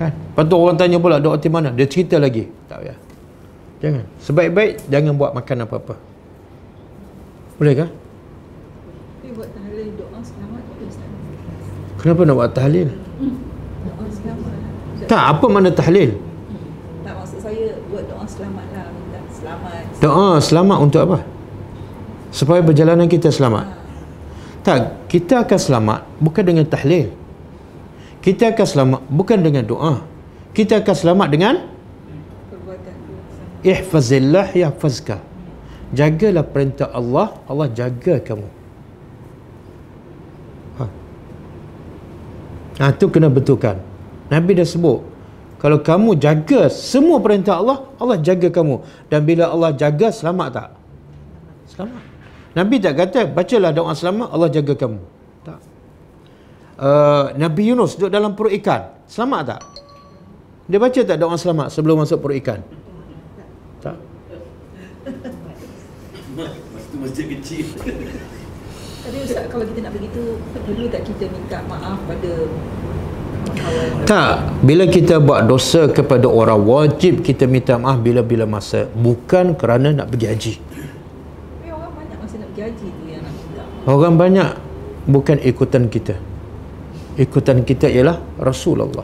Kan? Lepas tu orang tanya pula dok hotel mana? Dia cerita lagi. Tak payah. Jangan. Sebaik-baik jangan buat makan apa-apa. Boleh kah? Tapi buat tahlil doa selamat tu Ustaz. Kenapa nak buat tahlil? Doa selamat. Tak, apa mana tahlil? Tak maksud saya buat doa selamat lah. Minta selamat. Doa selamat untuk apa? Supaya perjalanan kita selamat. Tak, kita akan selamat bukan dengan tahlil. Kita akan selamat bukan dengan doa. Kita akan selamat dengan ihfazillah yahfazka. Jagalah perintah Allah, Allah jaga kamu. Ha. Ha, tu kena betulkan. Nabi dah sebut, kalau kamu jaga semua perintah Allah, Allah jaga kamu. Dan bila Allah jaga, selamat tak? Selamat. Nabi tak kata, bacalah doa selamat, Allah jaga kamu. Uh, Nabi Yunus duduk dalam perut ikan. Selamat tak? Dia baca tak doa selamat sebelum masuk perut ikan? Tak. Masa tu masjid kecil. Tapi Ustaz kalau kita nak begitu perlu tak kita minta maaf pada Tak, bila kita buat dosa kepada orang wajib kita minta maaf bila-bila masa bukan kerana nak pergi haji. Tapi orang banyak masa nak pergi haji tu yang nak minta. Orang banyak bukan ikutan kita. Ikutan kita ialah Rasulullah.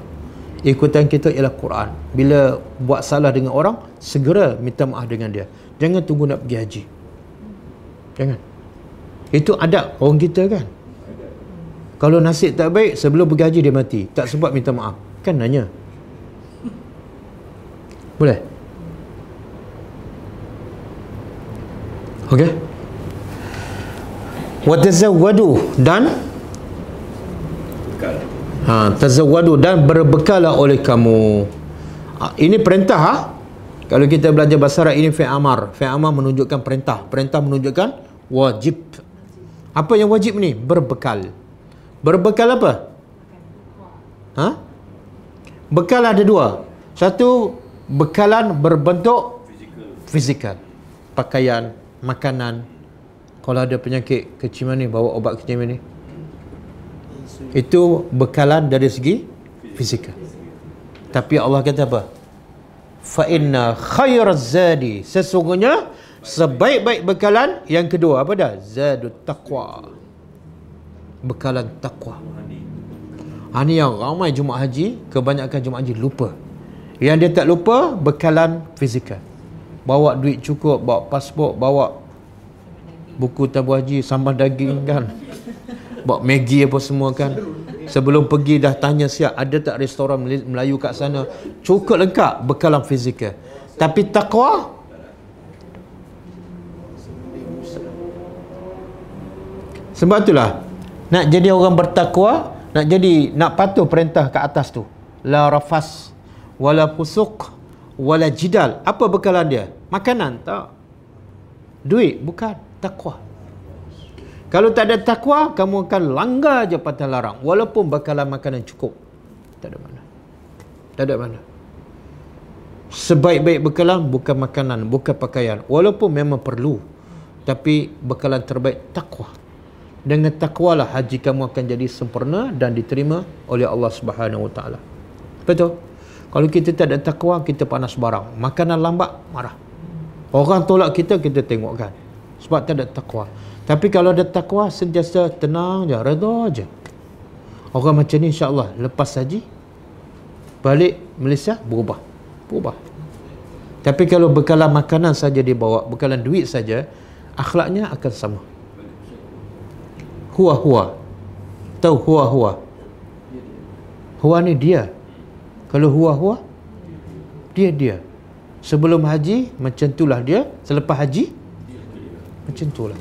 Ikutan kita ialah Quran. Bila buat salah dengan orang, segera minta maaf dengan dia. Jangan tunggu nak pergi haji. Jangan. Itu adab orang kita kan. Kalau nasib tak baik, sebelum pergi haji dia mati. Tak sempat minta maaf. Kan nanya. Boleh? Okey? Wa tazawwadu dan Bekal. ha tazawwadu dan berbekalah oleh kamu. Ha, ini perintah ha? Kalau kita belajar bahasa Arab ini fi'il amar. Fi'il amar menunjukkan perintah. Perintah menunjukkan wajib. Apa yang wajib ni? Berbekal. Berbekal apa? Ha? Bekal ada dua. Satu bekalan berbentuk fizikal. Pakaian, makanan. Kalau ada penyakit keciman ni bawa obat keciman ni. Itu bekalan dari segi fizikal. Tapi Allah kata apa? Fa inna khairaz zadi. Sesungguhnya sebaik-baik bekalan yang kedua apa dah? Zadut taqwa. Bekalan takwa. Ha yang ramai Jumaat haji, kebanyakan Jumaat haji lupa. Yang dia tak lupa bekalan fizikal. Bawa duit cukup, bawa pasport, bawa buku tabu haji, sambal daging kan. Bawa Maggi apa semua kan. Sebelum pergi dah tanya siap ada tak restoran Mel- Melayu kat sana. Cukup lengkap bekalan fizikal. Tapi takwa Sebab itulah nak jadi orang bertakwa, nak jadi nak patuh perintah ke atas tu. La rafas wala fusuq wala jidal. Apa bekalan dia? Makanan tak. Duit bukan takwa. Kalau tak ada takwa, kamu akan langgar je patah larang walaupun bekalan makanan cukup. Tak ada mana. Tak ada mana. Sebaik-baik bekalan bukan makanan, bukan pakaian. Walaupun memang perlu. Tapi bekalan terbaik takwa. Dengan takwa lah haji kamu akan jadi sempurna dan diterima oleh Allah Subhanahu Wa Taala. Betul? Kalau kita tak ada takwa, kita panas barang. Makanan lambat, marah. Orang tolak kita, kita tengok kan. Sebab tak ada takwa. Tapi kalau ada takwa, sentiasa tenang je, redha je. Orang macam ni insya-Allah lepas haji balik Malaysia berubah. Berubah. Tapi kalau bekalan makanan saja dia bawa, bekalan duit saja, akhlaknya akan sama. Huwa. Tahu huwa. Huwa ni dia. Kalau huwa huwa, dia dia. Sebelum haji, macam itulah dia. Selepas haji, macam itulah.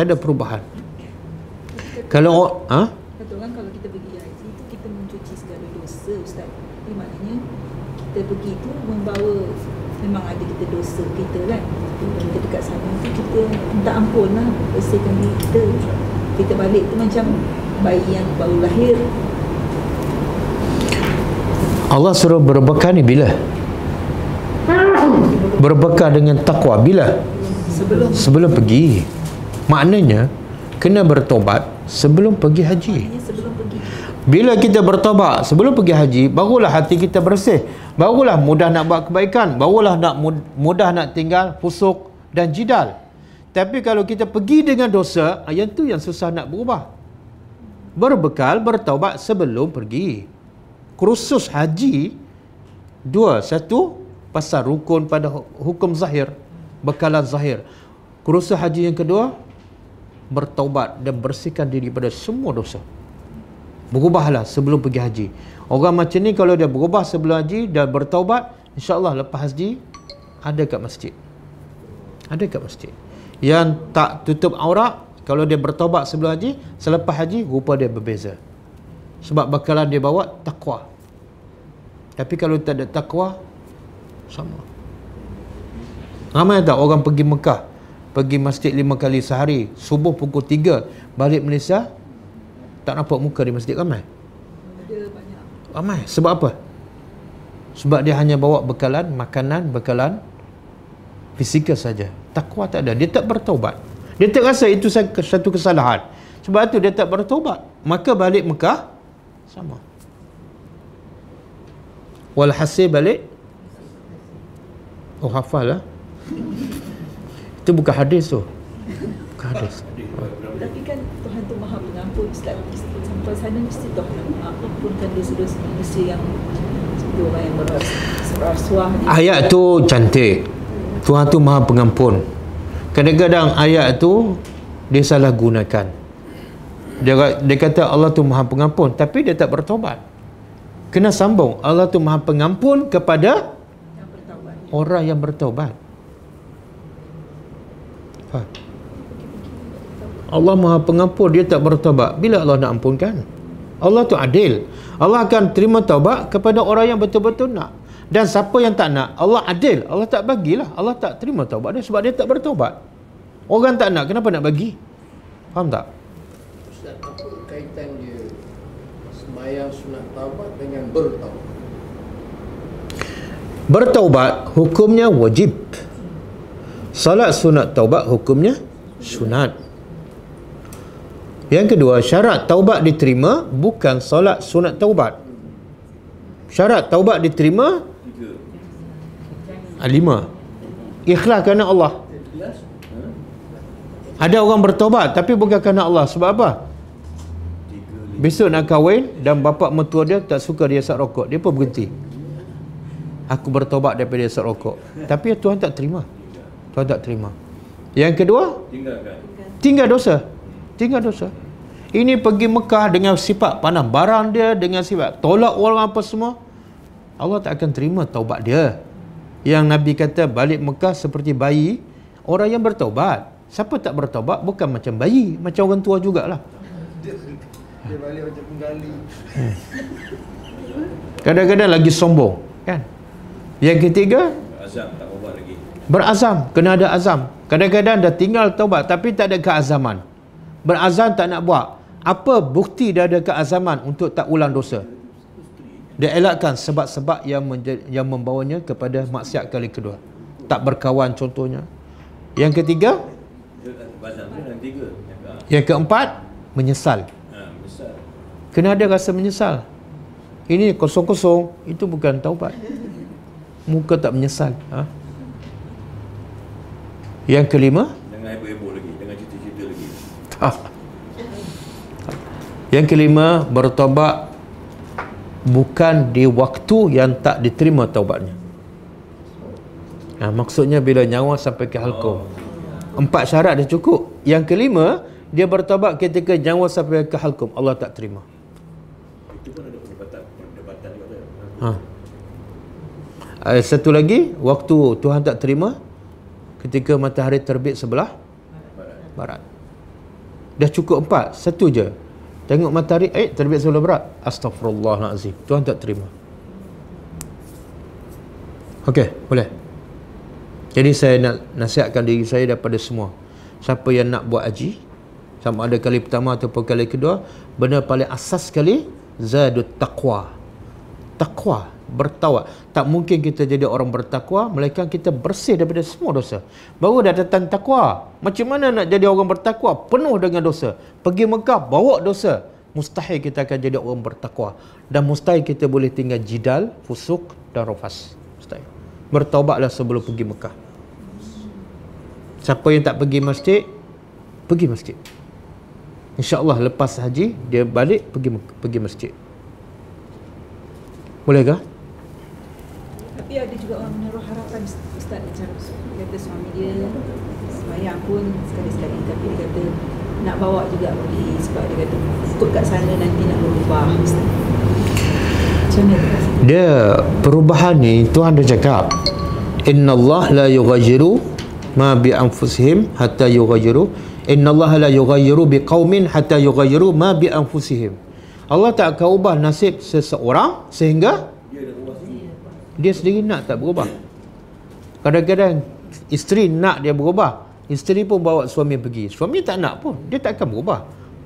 Tak ada perubahan. Kalau ha? Kata orang kalau kita pergi haji tu kita mencuci segala dosa Ustaz. Di maknanya kita pergi tu membawa memang ada kita dosa kita kan. Kita dekat sana tu kita minta ampun lah bersihkan diri kita. Kita balik tu macam bayi yang baru lahir. Allah suruh berbekal ni bila? Berbekal dengan takwa bila? Sebelum Sebelum pergi. Maknanya kena bertobat sebelum pergi haji. maknanya sebelum pergi Bila kita bertobat sebelum pergi haji, barulah hati kita bersih. Barulah mudah nak buat kebaikan, barulah nak mud- mudah nak tinggal fusuk dan jidal. Tapi kalau kita pergi dengan dosa, ah, yang tu yang susah nak berubah. Berbekal bertaubat sebelum pergi. Kursus haji dua, satu pasal rukun pada hu- hukum zahir, bekalan zahir. Kursus haji yang kedua bertaubat dan bersihkan diri pada semua dosa. Berubahlah sebelum pergi haji. Orang macam ni kalau dia berubah sebelum haji dan bertaubat, insya-Allah lepas haji ada kat masjid. Ada kat masjid. Yang tak tutup aurat kalau dia bertaubat sebelum haji, selepas haji rupa dia berbeza. Sebab bakalan dia bawa takwa. Tapi kalau tak ada takwa sama. Ramai tak orang pergi Mekah, pergi masjid lima kali sehari, subuh pukul 3, balik Malaysia tak nampak muka di masjid ramai. Ramai. Sebab apa? Sebab dia hanya bawa bekalan makanan, bekalan fizikal saja. Takwa tak ada. Dia tak bertaubat. Dia tak rasa itu sa- satu kesalahan. Sebab itu dia tak bertaubat. Maka balik Mekah sama. Walhasil balik Oh hafal lah Itu bukan hadis tu Bukan hadis Tapi kan Tuhan tu maha pengampun Ustaz Sampai sana mesti Tuhan mengampunkan dosa-dosa manusia yang Seperti orang yang berasuah. Ayat tu cantik. Tuhan tu Maha Pengampun. Kadang-kadang ayat tu dia salah gunakan. Dia dia kata Allah tu Maha Pengampun tapi dia tak bertobat. Kena sambung. Allah tu Maha Pengampun kepada yang orang yang bertobat. Faham? Allah Maha Pengampun dia tak bertobat. Bila Allah nak ampunkan? Allah tu adil. Allah akan terima taubat kepada orang yang betul-betul nak. Dan siapa yang tak nak, Allah adil. Allah tak bagilah. Allah tak terima taubat dia sebab dia tak bertobat. Orang tak nak, kenapa nak bagi? Faham tak? Ustaz, apa kaitan dia sembahyang sunat taubat dengan bertaubat? Bertaubat hukumnya wajib. Salat sunat taubat hukumnya sunat. Yang kedua, syarat taubat diterima bukan solat sunat taubat. Syarat taubat diterima ah, lima. Ikhlas kerana Allah. Ada orang bertaubat tapi bukan kerana Allah. Sebab apa? Besok nak kahwin dan bapa mertua dia tak suka dia isap rokok. Dia pun berhenti. Aku bertobat daripada isap rokok. Tapi Tuhan tak terima. Tuhan tak terima. Yang kedua, Tinggalkan. tinggal dosa. Tinggal dosa. Ini pergi Mekah dengan sifat pandang barang dia dengan sifat tolak orang apa semua. Allah tak akan terima taubat dia. Yang Nabi kata balik Mekah seperti bayi, orang yang bertaubat. Siapa tak bertaubat bukan macam bayi, macam orang tua jugalah. Dia balik macam penggali. Kadang-kadang lagi sombong, kan? Yang ketiga, Azam tak. Berazam, kena ada azam. Kadang-kadang dah tinggal taubat tapi tak ada keazaman. Berazam tak nak buat. Apa bukti dia ada keazaman untuk tak ulang dosa? Dia elakkan sebab-sebab yang yang membawanya kepada maksiat kali kedua. Tak berkawan contohnya. Yang ketiga, yang keempat, menyesal. Kena ada rasa menyesal. Ini kosong-kosong, itu bukan taubat. Muka tak menyesal. Ha? Yang kelima, Jangan heboh-heboh lagi. Jangan cerita-cerita lagi. tak. Yang kelima, bertobat bukan di waktu yang tak diterima taubatnya. Ha, maksudnya bila nyawa sampai ke halkum. Empat syarat dah cukup. Yang kelima, dia bertaubat ketika nyawa sampai ke halkum. Allah tak terima. Itu pun ada perdebatan, perdebatan juga tu. Ha. Uh, satu lagi, waktu Tuhan tak terima ketika matahari terbit sebelah barat. Dah cukup empat, satu je. Tengok matahari, eh terbit sebelah barat. Astaghfirullahalazim. Tuhan tak terima. Okey, boleh. Jadi saya nak nasihatkan diri saya daripada semua. Siapa yang nak buat haji, sama ada kali pertama ataupun kali kedua, benda paling asas sekali, zadut taqwa. Taqwa, bertawak. Tak mungkin kita jadi orang bertakwa melainkan kita bersih daripada semua dosa. Baru dah datang takwa. Macam mana nak jadi orang bertakwa penuh dengan dosa? Pergi Mekah bawa dosa. Mustahil kita akan jadi orang bertakwa dan mustahil kita boleh tinggal jidal, fusuk dan rafas. Mustahil. Bertaubatlah sebelum pergi Mekah. Siapa yang tak pergi masjid, pergi masjid. InsyaAllah lepas haji, dia balik pergi pergi masjid. Bolehkah? Tapi ada juga orang menaruh harapan Ustaz macam kata suami dia semayang pun sekali-sekali tapi dia kata nak bawa juga pergi sebab dia kata ikut kat sana nanti nak berubah Ustaz. Macam mana? Dia perubahan ni Tuhan dah cakap Inna Allah la yughayyiru ma bi anfusihim hatta yughayyiru Inna Allah la yughayyiru bi qaumin hatta yughayyiru ma bi anfusihim Allah tak akan ubah nasib seseorang sehingga Dia dah berubah sendiri. Dia sendiri nak tak berubah. Kadang-kadang isteri nak dia berubah. Isteri pun bawa suami pergi. Suami tak nak pun. Dia tak akan berubah.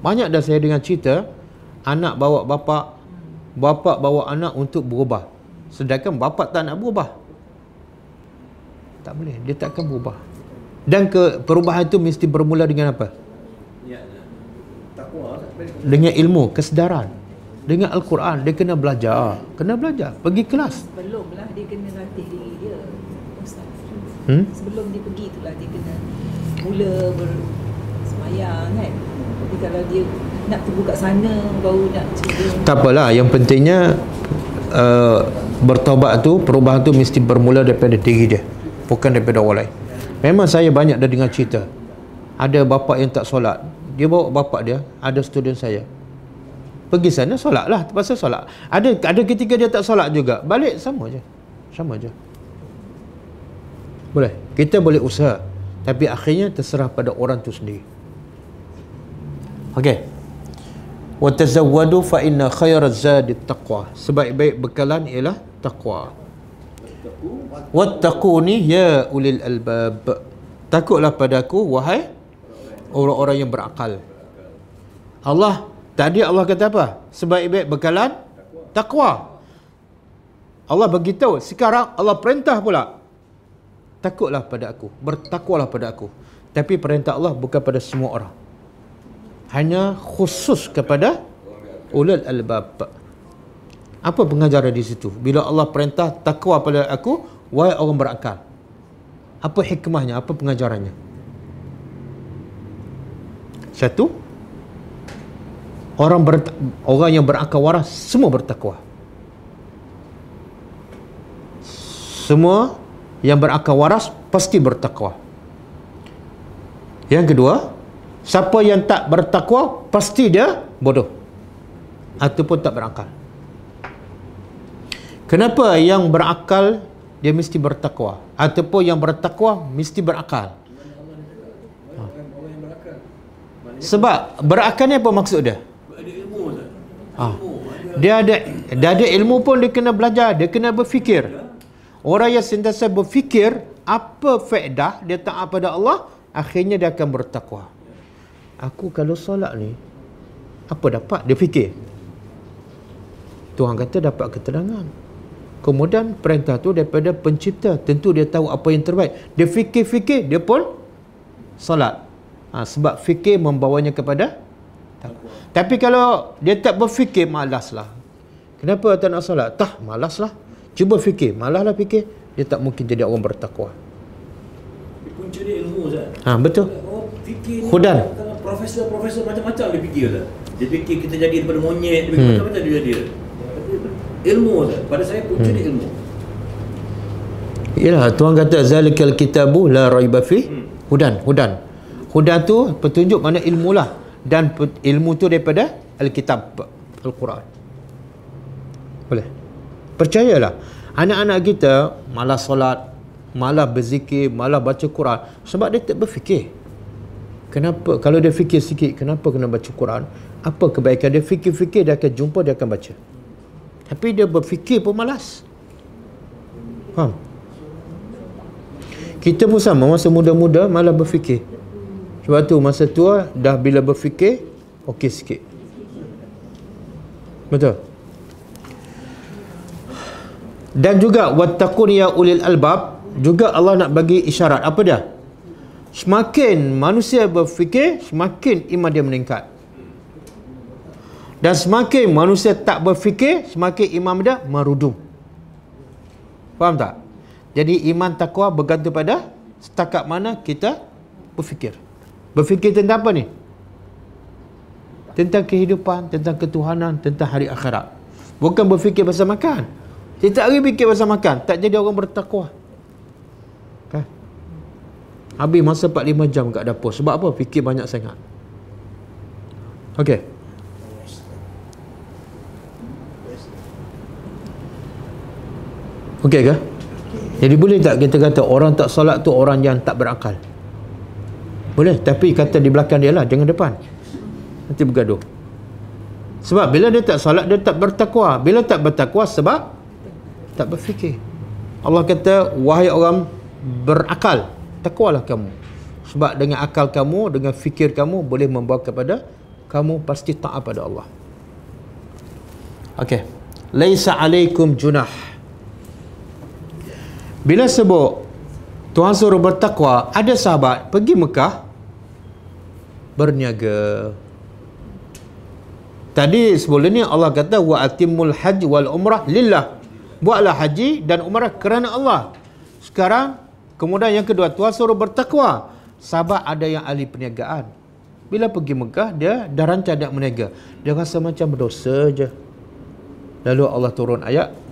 Banyak dah saya dengar cerita anak bawa bapa, bapa bawa anak untuk berubah. Sedangkan bapa tak nak berubah. Tak boleh. Dia tak akan berubah. Dan ke perubahan itu mesti bermula dengan apa? Tak boleh. Dengan ilmu, kesedaran. Dengan Al-Quran, dia kena belajar. Kena belajar. Pergi kelas. Sebelum lah dia kena latih diri dia Ustaz. Hmm? Sebelum dia pergi tu lah dia kena mula bersemayang kan. Tapi kalau dia nak tunggu kat sana baru nak cuba Tak apalah, yang pentingnya uh, bertaubat tu, perubahan tu mesti bermula daripada diri dia, bukan daripada orang lain. Memang saya banyak dah dengar cerita. Ada bapa yang tak solat. Dia bawa bapa dia, ada student saya. Pergi sana solat lah, terpaksa solat. Ada ada ketika dia tak solat juga. Balik sama je. Sama je. Boleh. Kita boleh usaha. Tapi akhirnya terserah pada orang tu sendiri. Okey. Wa tazawwadu fa inna khayra zadi taqwa. Sebaik-baik bekalan ialah taqwa. Wattaquni ya ulil albab. Takutlah padaku wahai orang-orang yang berakal. Allah tadi Allah kata apa? Sebaik-baik bekalan takwa. Allah beritahu sekarang Allah perintah pula. Takutlah pada aku, bertakwalah pada aku. Tapi perintah Allah bukan pada semua orang. Hanya khusus kepada ulul albab. Apa pengajaran di situ? Bila Allah perintah takwa pada aku, wahai orang berakal. Apa hikmahnya? Apa pengajarannya? Satu, orang ber, orang yang berakal waras semua bertakwa. Semua yang berakal waras pasti bertakwa. Yang kedua, siapa yang tak bertakwa pasti dia bodoh ataupun tak berakal. Kenapa yang berakal dia mesti bertakwa ataupun yang bertakwa mesti berakal? Sebab berakal ni apa maksud dia? Ada Dia ada dia ada ilmu pun dia kena belajar, dia kena berfikir. Orang yang sentiasa berfikir apa faedah dia taat pada Allah, akhirnya dia akan bertakwa. Aku kalau solat ni apa dapat? Dia fikir. Tuhan kata dapat ketenangan. Kemudian perintah tu daripada pencipta. Tentu dia tahu apa yang terbaik. Dia fikir-fikir, dia pun solat. Ha, sebab fikir membawanya kepada takwa. Tapi kalau dia tak berfikir, malaslah. Kenapa tak nak solat? Tah, malaslah. Cuba fikir, malaslah fikir. Dia tak mungkin jadi orang bertakwa. punca dia ilmu Ustaz. Ha, betul. Oh, fikir Hudan. profesor-profesor macam-macam dia fikir Ustaz. Dia fikir kita jadi daripada monyet, dia Hmm. macam-macam dia jadi. Ilmu Ustaz. Pada saya punca Hmm. dia ilmu. Yalah, Tuhan kata zalikal kitabu la raiba fi hudan, hudan. Hudan tu petunjuk mana ilmu lah dan ilmu tu daripada Alkitab Al-Quran. Boleh. Percayalah. Anak-anak kita malas solat, malah berzikir, malah baca Quran sebab dia tak berfikir. Kenapa kalau dia fikir sikit, kenapa kena baca Quran? Apa kebaikan dia fikir-fikir dia akan jumpa dia akan baca. Tapi dia berfikir pun malas. Faham? Kita pun sama masa muda-muda malah berfikir. Sebab tu masa tua dah bila berfikir okey sikit. Betul? Dan juga wattaqun ya ulil albab juga Allah nak bagi isyarat apa dia? Semakin manusia berfikir, semakin iman dia meningkat. Dan semakin manusia tak berfikir, semakin iman dia merudum. Faham tak? Jadi iman takwa bergantung pada setakat mana kita berfikir. Berfikir tentang apa ni? Tentang kehidupan, tentang ketuhanan, tentang hari akhirat. Bukan berfikir pasal makan. Setiap hari fikir pasal makan, tak jadi orang bertakwa. Kan? Habis masa 4-5 jam kat dapur. Sebab apa? Fikir banyak sangat. Okey. Okey ke? Jadi boleh tak kita kata orang tak solat tu orang yang tak berakal? Boleh, tapi kata di belakang dia lah, jangan depan. Nanti bergaduh. Sebab bila dia tak solat, dia tak bertakwa. Bila tak bertakwa, sebab tak berfikir. Allah kata, wahai orang berakal, takwalah kamu. Sebab dengan akal kamu, dengan fikir kamu, boleh membawa kepada kamu pasti taat pada Allah. Okey. Laisa alaikum junah. Bila sebut Tuhan suruh bertakwa, ada sahabat pergi Mekah berniaga. Tadi sebelum ni Allah kata wa atimul hajj wal umrah lillah. Buatlah haji dan umrah kerana Allah. Sekarang kemudian yang kedua Tuhan suruh bertakwa. Sahabat ada yang ahli perniagaan. Bila pergi Mekah dia dah rancang nak berniaga. Dia rasa macam berdosa je. Lalu Allah turun ayat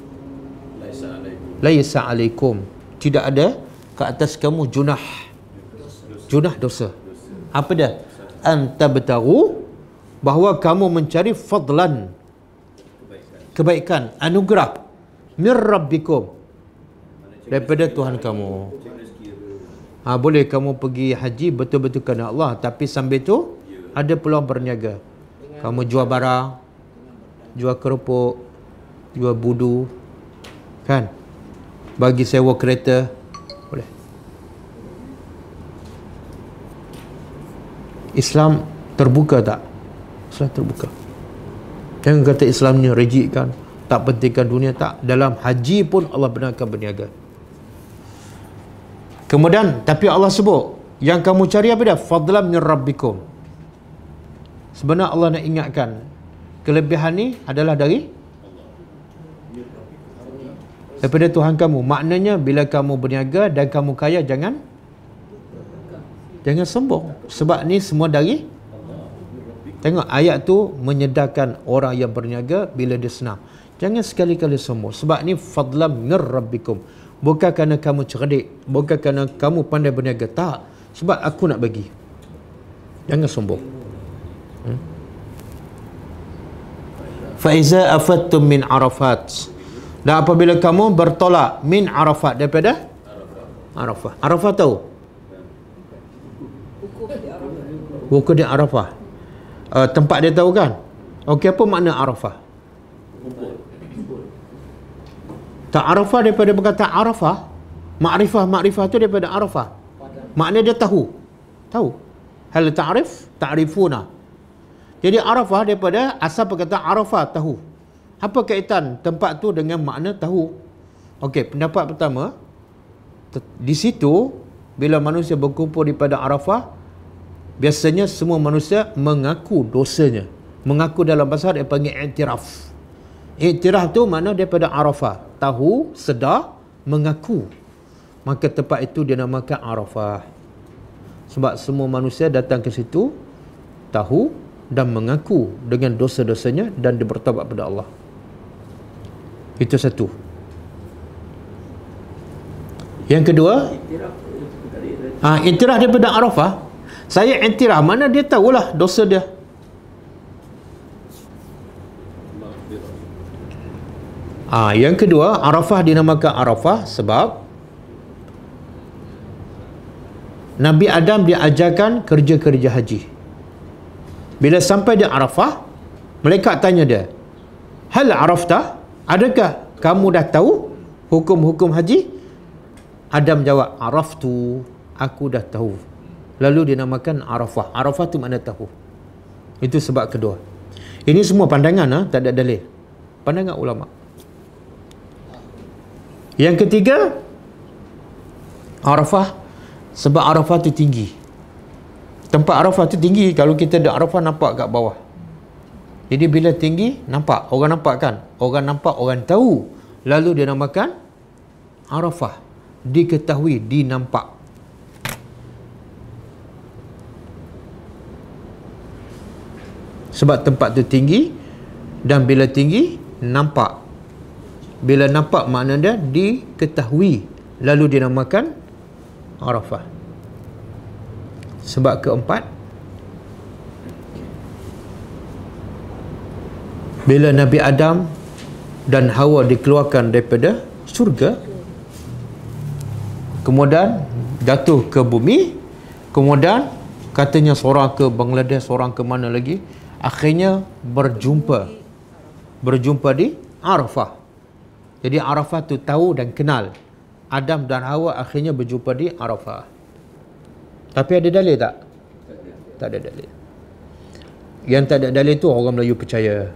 laisa alaikum tidak ada ke atas kamu junah junah dosa apa dia anta bertaru bahawa kamu mencari fadlan kebaikan anugerah mir rabbikum daripada Tuhan kamu. Ha, boleh kamu pergi haji betul-betul kerana Allah tapi sambil tu ada peluang berniaga. Kamu jual barang jual kerupuk jual budu kan? Bagi sewa kereta boleh Islam terbuka tak? Islam terbuka. Jangan kata Islam ni rigid kan tak pentingkan dunia tak. Dalam haji pun Allah benarkan berniaga. Kemudian tapi Allah sebut yang kamu cari apa dia? Fadlan min rabbikum. Sebenarnya Allah nak ingatkan kelebihan ni adalah dari daripada Tuhan kamu. Maknanya bila kamu berniaga dan kamu kaya jangan jangan sombong. Sebab ni semua dari Tengok ayat tu menyedarkan orang yang berniaga bila dia senang. Jangan sekali-kali sombong. Sebab ni fadlam mir rabbikum. Bukan kerana kamu cerdik, bukan kerana kamu pandai berniaga. Tak. Sebab aku nak bagi. Jangan sombong. Hmm? Faiza afattum min arafat. Dan apabila kamu bertolak min Arafat daripada Arafah. Arafah tahu? Wukuf di Arafah. Uh, tempat dia tahu kan? Okey, apa makna Arafah? Tak Arafah daripada perkataan Arafah. Makrifah, makrifah tu daripada Arafah. Makna dia tahu. Tahu. Hal ta'rif? Ta'rifuna. Jadi Arafah daripada asal perkataan Arafah, tahu. Apa kaitan tempat tu dengan makna tahu? Okey, pendapat pertama, di situ bila manusia berkumpul di pada Arafah, biasanya semua manusia mengaku dosanya. Mengaku dalam bahasa dia panggil iktiraf. Iktiraf tu mana daripada Arafah. Tahu, sedar, mengaku. Maka tempat itu dinamakan Arafah. Sebab semua manusia datang ke situ, tahu dan mengaku dengan dosa-dosanya dan dia bertobat pada Allah. Itu satu. Yang kedua, ah intirah daripada Arafah. Saya intirah mana dia tahulah dosa dia. Ah yang kedua, Arafah dinamakan Arafah sebab Nabi Adam diajarkan kerja-kerja haji. Bila sampai di Arafah, malaikat tanya dia, "Hal arafta? Adakah kamu dah tahu hukum-hukum haji?" Adam jawab, "Araftu, aku dah tahu." Lalu dinamakan Arafah. Arafah tu makna tahu. Itu sebab kedua. Ini semua pandangan ha? tak ada dalil. Pandangan ulama. Yang ketiga, Arafah sebab Arafah tu tinggi. Tempat Arafah tu tinggi. Kalau kita ada Arafah nampak kat bawah. Jadi bila tinggi, nampak. Orang nampak kan? Orang nampak, orang tahu. Lalu dia namakan Arafah. Diketahui, dinampak. Sebab tempat tu tinggi dan bila tinggi nampak. Bila nampak makna dia diketahui. Lalu dinamakan Arafah. Sebab keempat bila Nabi Adam dan Hawa dikeluarkan daripada surga kemudian jatuh ke bumi kemudian katanya seorang ke Bangladesh seorang ke mana lagi akhirnya berjumpa. Berjumpa di Arafah. Jadi Arafah tu tahu dan kenal Adam dan Hawa akhirnya berjumpa di Arafah. Tapi ada dalil tak? tak ada dalil. Yang tak ada dalil tu orang Melayu percaya.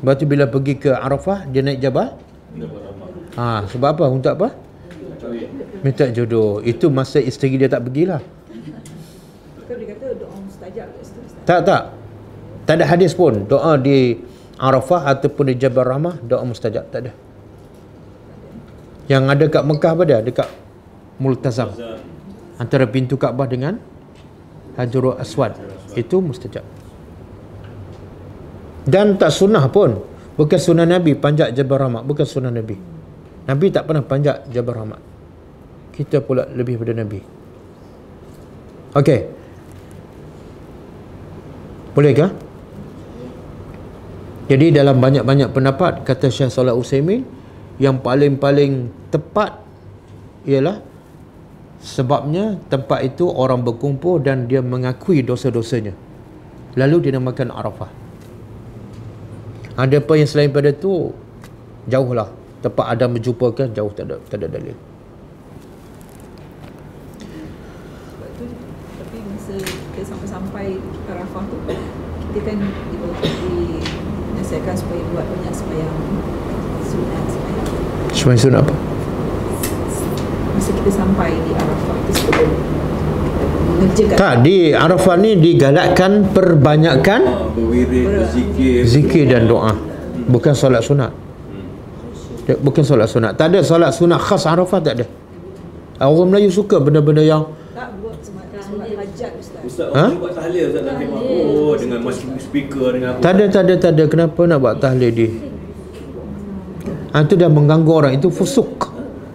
Lepas tu bila pergi ke Arafah dia naik jabal ha, sebab apa? untuk apa? minta jodoh. Itu masa isteri dia tak pergilah. Tak tak tak ada hadis pun. Doa di Arafah ataupun di Jabal Rahmah doa mustajab tak ada. Yang ada kat Mekah apa dia? Dekat Multazam. Antara pintu Kaabah dengan Hajarul Aswad. Itu mustajab. Dan tak sunnah pun. Bukan sunnah Nabi panjat Jabal Rahmah. Bukan sunnah Nabi. Nabi tak pernah panjat Jabal Rahmah. Kita pula lebih pada Nabi. Okey. Bolehkah? Jadi dalam banyak-banyak pendapat kata Syekh Saleh Utsaimin yang paling-paling tepat ialah sebabnya tempat itu orang berkumpul dan dia mengakui dosa-dosanya. Lalu dinamakan Arafah. Ada apa yang selain pada tu jauhlah. Tempat Adam menjumpakan jauh tak ada tak ada dalil. Sebab tu tapi masa kita sampai-sampai Arafah tu kita kan di dinasihatkan supaya buat banyak sembahyang sunat sembahyang Semua sunat apa? masa kita sampai di Arafah tu sebelum mengerjakan Tak, di Arafah ni digalakkan perbanyakan Ah, berwirid, berzikir zikir dan doa. Bukan solat sunat. Dia- Bukan solat sunat. Tak ada solat sunat khas Arafah tak ada. Orang Melayu suka benda-benda yang tak buat solat solat hajat Ustaz Ustaz Ha? buat tahlil Ustaz dalam khidmat Oh dengan speaker dengan apa tak ada tak ada tak ada kenapa nak buat tahlil di ha, itu dah mengganggu orang. Itu fusuk.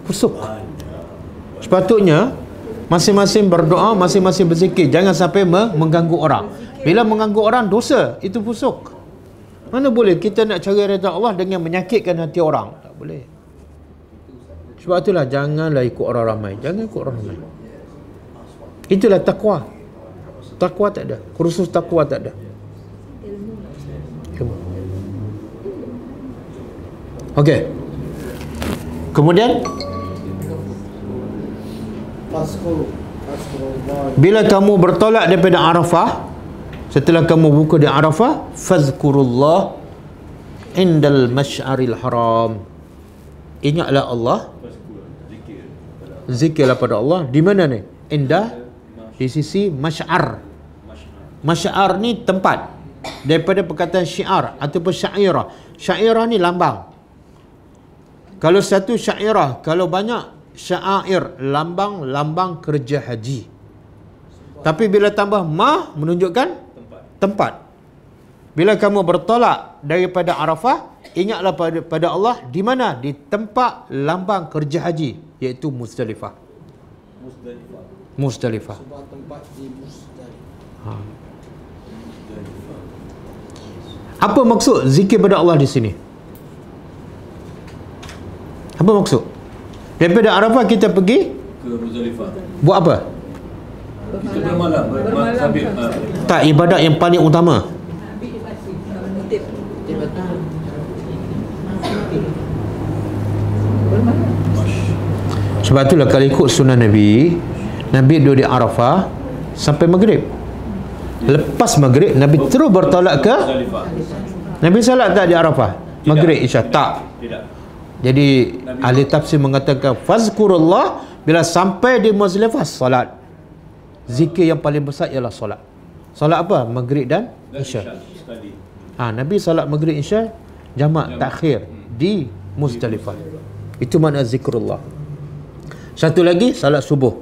Fusuk. Sepatutnya masing-masing berdoa masing-masing berzikir. Jangan sampai me- mengganggu orang. Bila mengganggu orang dosa. Itu fusuk. Mana boleh kita nak cari redha Allah dengan menyakitkan hati orang? Tak boleh. Sebab itulah janganlah ikut orang ramai. Jangan ikut orang ramai. Itulah takwa. Takwa tak ada. Kursus takwa tak ada. Ilmu Okey. Kemudian? Bila kamu bertolak daripada Arafah setelah kamu buka di Arafah fazkurullah indal masy'aril haram. Ingatlah Allah. Zikirlah pada Allah. Di mana ni? Indah? Di sisi masy'ar. Masy'ar ni tempat daripada perkataan syiar ataupun syairah. Syairah ni lambang kalau satu syairah kalau banyak syair lambang-lambang kerja haji tapi bila tambah ma menunjukkan tempat. tempat. Bila kamu bertolak daripada Arafah, ingatlah pada, pada Allah di mana? Di tempat lambang kerja haji, iaitu Muzdalifah. Musdalifah. Muzdalifah. Sebuah tempat di Musdalifah. Ha. Musdalifah. Apa maksud zikir pada Allah di sini? Apa maksud? Daripada Arafah kita pergi Ke Musdalifah. buat apa? Kita bermalam, bermalam sambil ah, Tak ibadat yang paling utama. Sebab itulah kalau ikut sunnah Nabi, Nabi duduk di Arafah sampai maghrib. Lepas maghrib, Nabi terus bertolak ke. Nabi salat tak di Arafah? Maghrib, Isya. Tak. Jadi ahli tafsir mengatakan fazkurullah bila sampai di Muzdalifah salat. Zikir yang paling besar ialah solat. Solat apa? Maghrib dan Isya. Ha, Nabi salat Maghrib Isya jamak takhir di Muzdalifah. Itu makna zikrullah. Satu lagi salat subuh.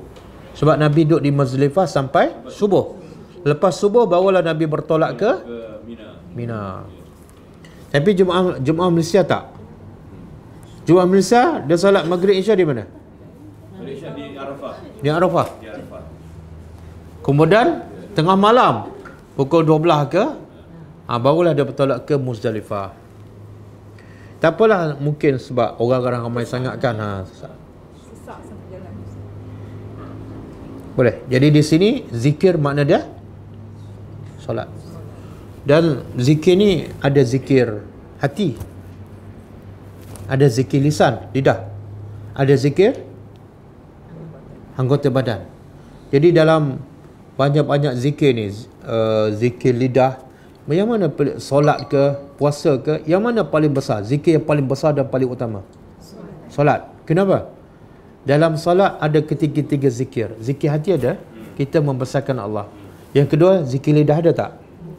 Sebab Nabi duduk di Muzdalifah sampai subuh. Lepas subuh barulah Nabi bertolak ke Ke Mina. Mina. Tapi Jumaat Jumaat Malaysia tak? Jumaat Malaysia dia salat Maghrib Isya di mana? Malaysia di Arafah. Di Arafah. Di Arafah. Kemudian tengah malam pukul 12 ke ha, barulah dia bertolak ke Muzdalifah. Tak apalah mungkin sebab orang-orang ramai sangat kan ha. Sesak sampai jalan. Boleh. Jadi di sini zikir makna dia solat. Dan zikir ni ada zikir hati. Ada zikir lisan, lidah. Ada zikir anggota badan. Jadi dalam banyak-banyak zikir ni, uh, zikir lidah, yang mana solat ke, puasa ke, yang mana paling besar? Zikir yang paling besar dan paling utama? Solat. Kenapa? Dalam solat ada ketiga-tiga zikir. Zikir hati ada, kita membesarkan Allah. Yang kedua, zikir lidah ada tak?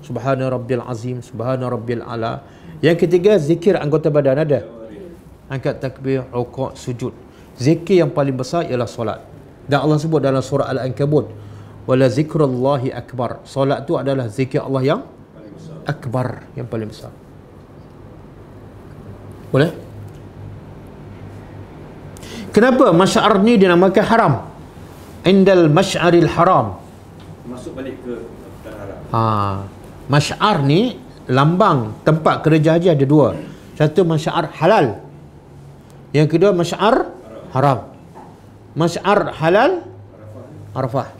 Subhana Rabbil Azim, Subhana Rabbil Ala. Yang ketiga, zikir anggota badan ada. Angkat takbir, rukuk, sujud. Zikir yang paling besar ialah solat. Dan Allah sebut dalam surah Al-Ankabut, wala zikrullahi akbar. Solat tu adalah zikir Allah yang akbar, yang paling besar. Boleh? Kenapa masyar ni dinamakan haram? Indal masyaril haram. Masuk balik ke Tanah Arab. Ha, masyar ni lambang tempat kerja haji ada dua. Satu masyar halal. Yang kedua masyar haram. Masyar halal Arafah.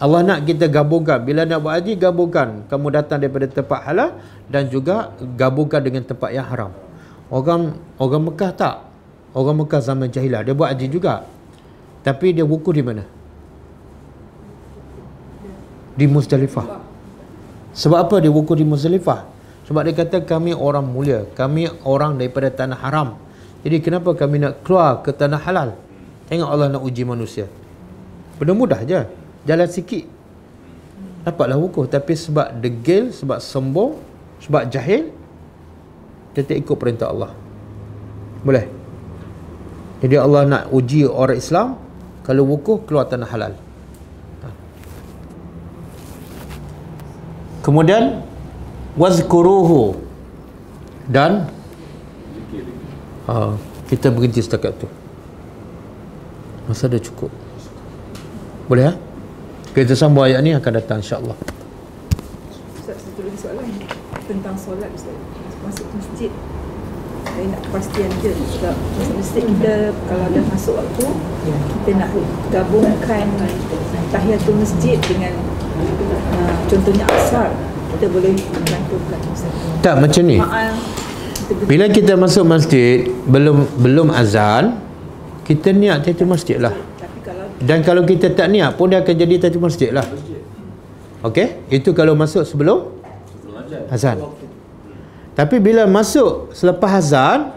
Allah nak kita gabungkan. Bila nak buat haji, gabungkan. Kamu datang daripada tempat halal dan juga gabungkan dengan tempat yang haram. Orang orang Mekah tak. Orang Mekah zaman jahilah. Dia buat haji juga. Tapi dia wukuf di mana? Di Muzdalifah. Sebab apa dia wukuf di Muzdalifah? Sebab dia kata kami orang mulia. Kami orang daripada tanah haram. Jadi kenapa kami nak keluar ke tanah halal? Tengok Allah nak uji manusia. Benda mudah je. Jalan sikit. Dapatlah wukuf. Tapi sebab degil, sebab sombong, sebab jahil, dia tak ikut perintah Allah. Boleh? Jadi Allah nak uji orang Islam, kalau wukuf keluar tanah halal. Ha. Kemudian wazkuruhu dan ha, kita berhenti setakat tu. Masa dah cukup. Boleh ya? Kita sambung ayat ni akan datang insya-Allah. Ustaz, satu lagi soalan tentang solat Ustaz. Masuk masjid. Saya nak kepastian je sebab masuk masjid kita kalau dah masuk waktu kita nak gabungkan tahiyatul masjid dengan uh, contohnya asar kita boleh Ustaz. Tak macam ni. Bila kita masuk masjid belum belum azan, kita niat tahiyatul masjid lah. Dan kalau kita tak niat pun dia akan jadi tahiyatul masjid lah. Okey? Itu kalau masuk sebelum azan. Tapi bila masuk selepas azan,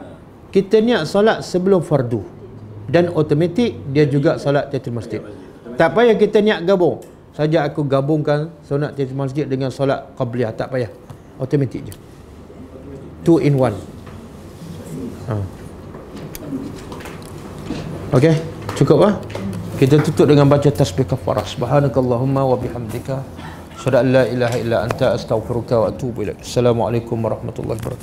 kita niat solat sebelum fardu. Dan automatik dia juga solat tahiyatul masjid. Tak payah kita niat gabung. Saja aku gabungkan solat tahiyatul masjid dengan solat qabliyah, tak payah. Automatik je. Two in one. Ha. Okey, cukup ah. Kita tutup dengan baca tasbih kafarah. Subhanakallahumma wa bihamdika la ilaha illa anta astaghfiruka wa atubu ilaik. Assalamualaikum warahmatullahi wabarakatuh.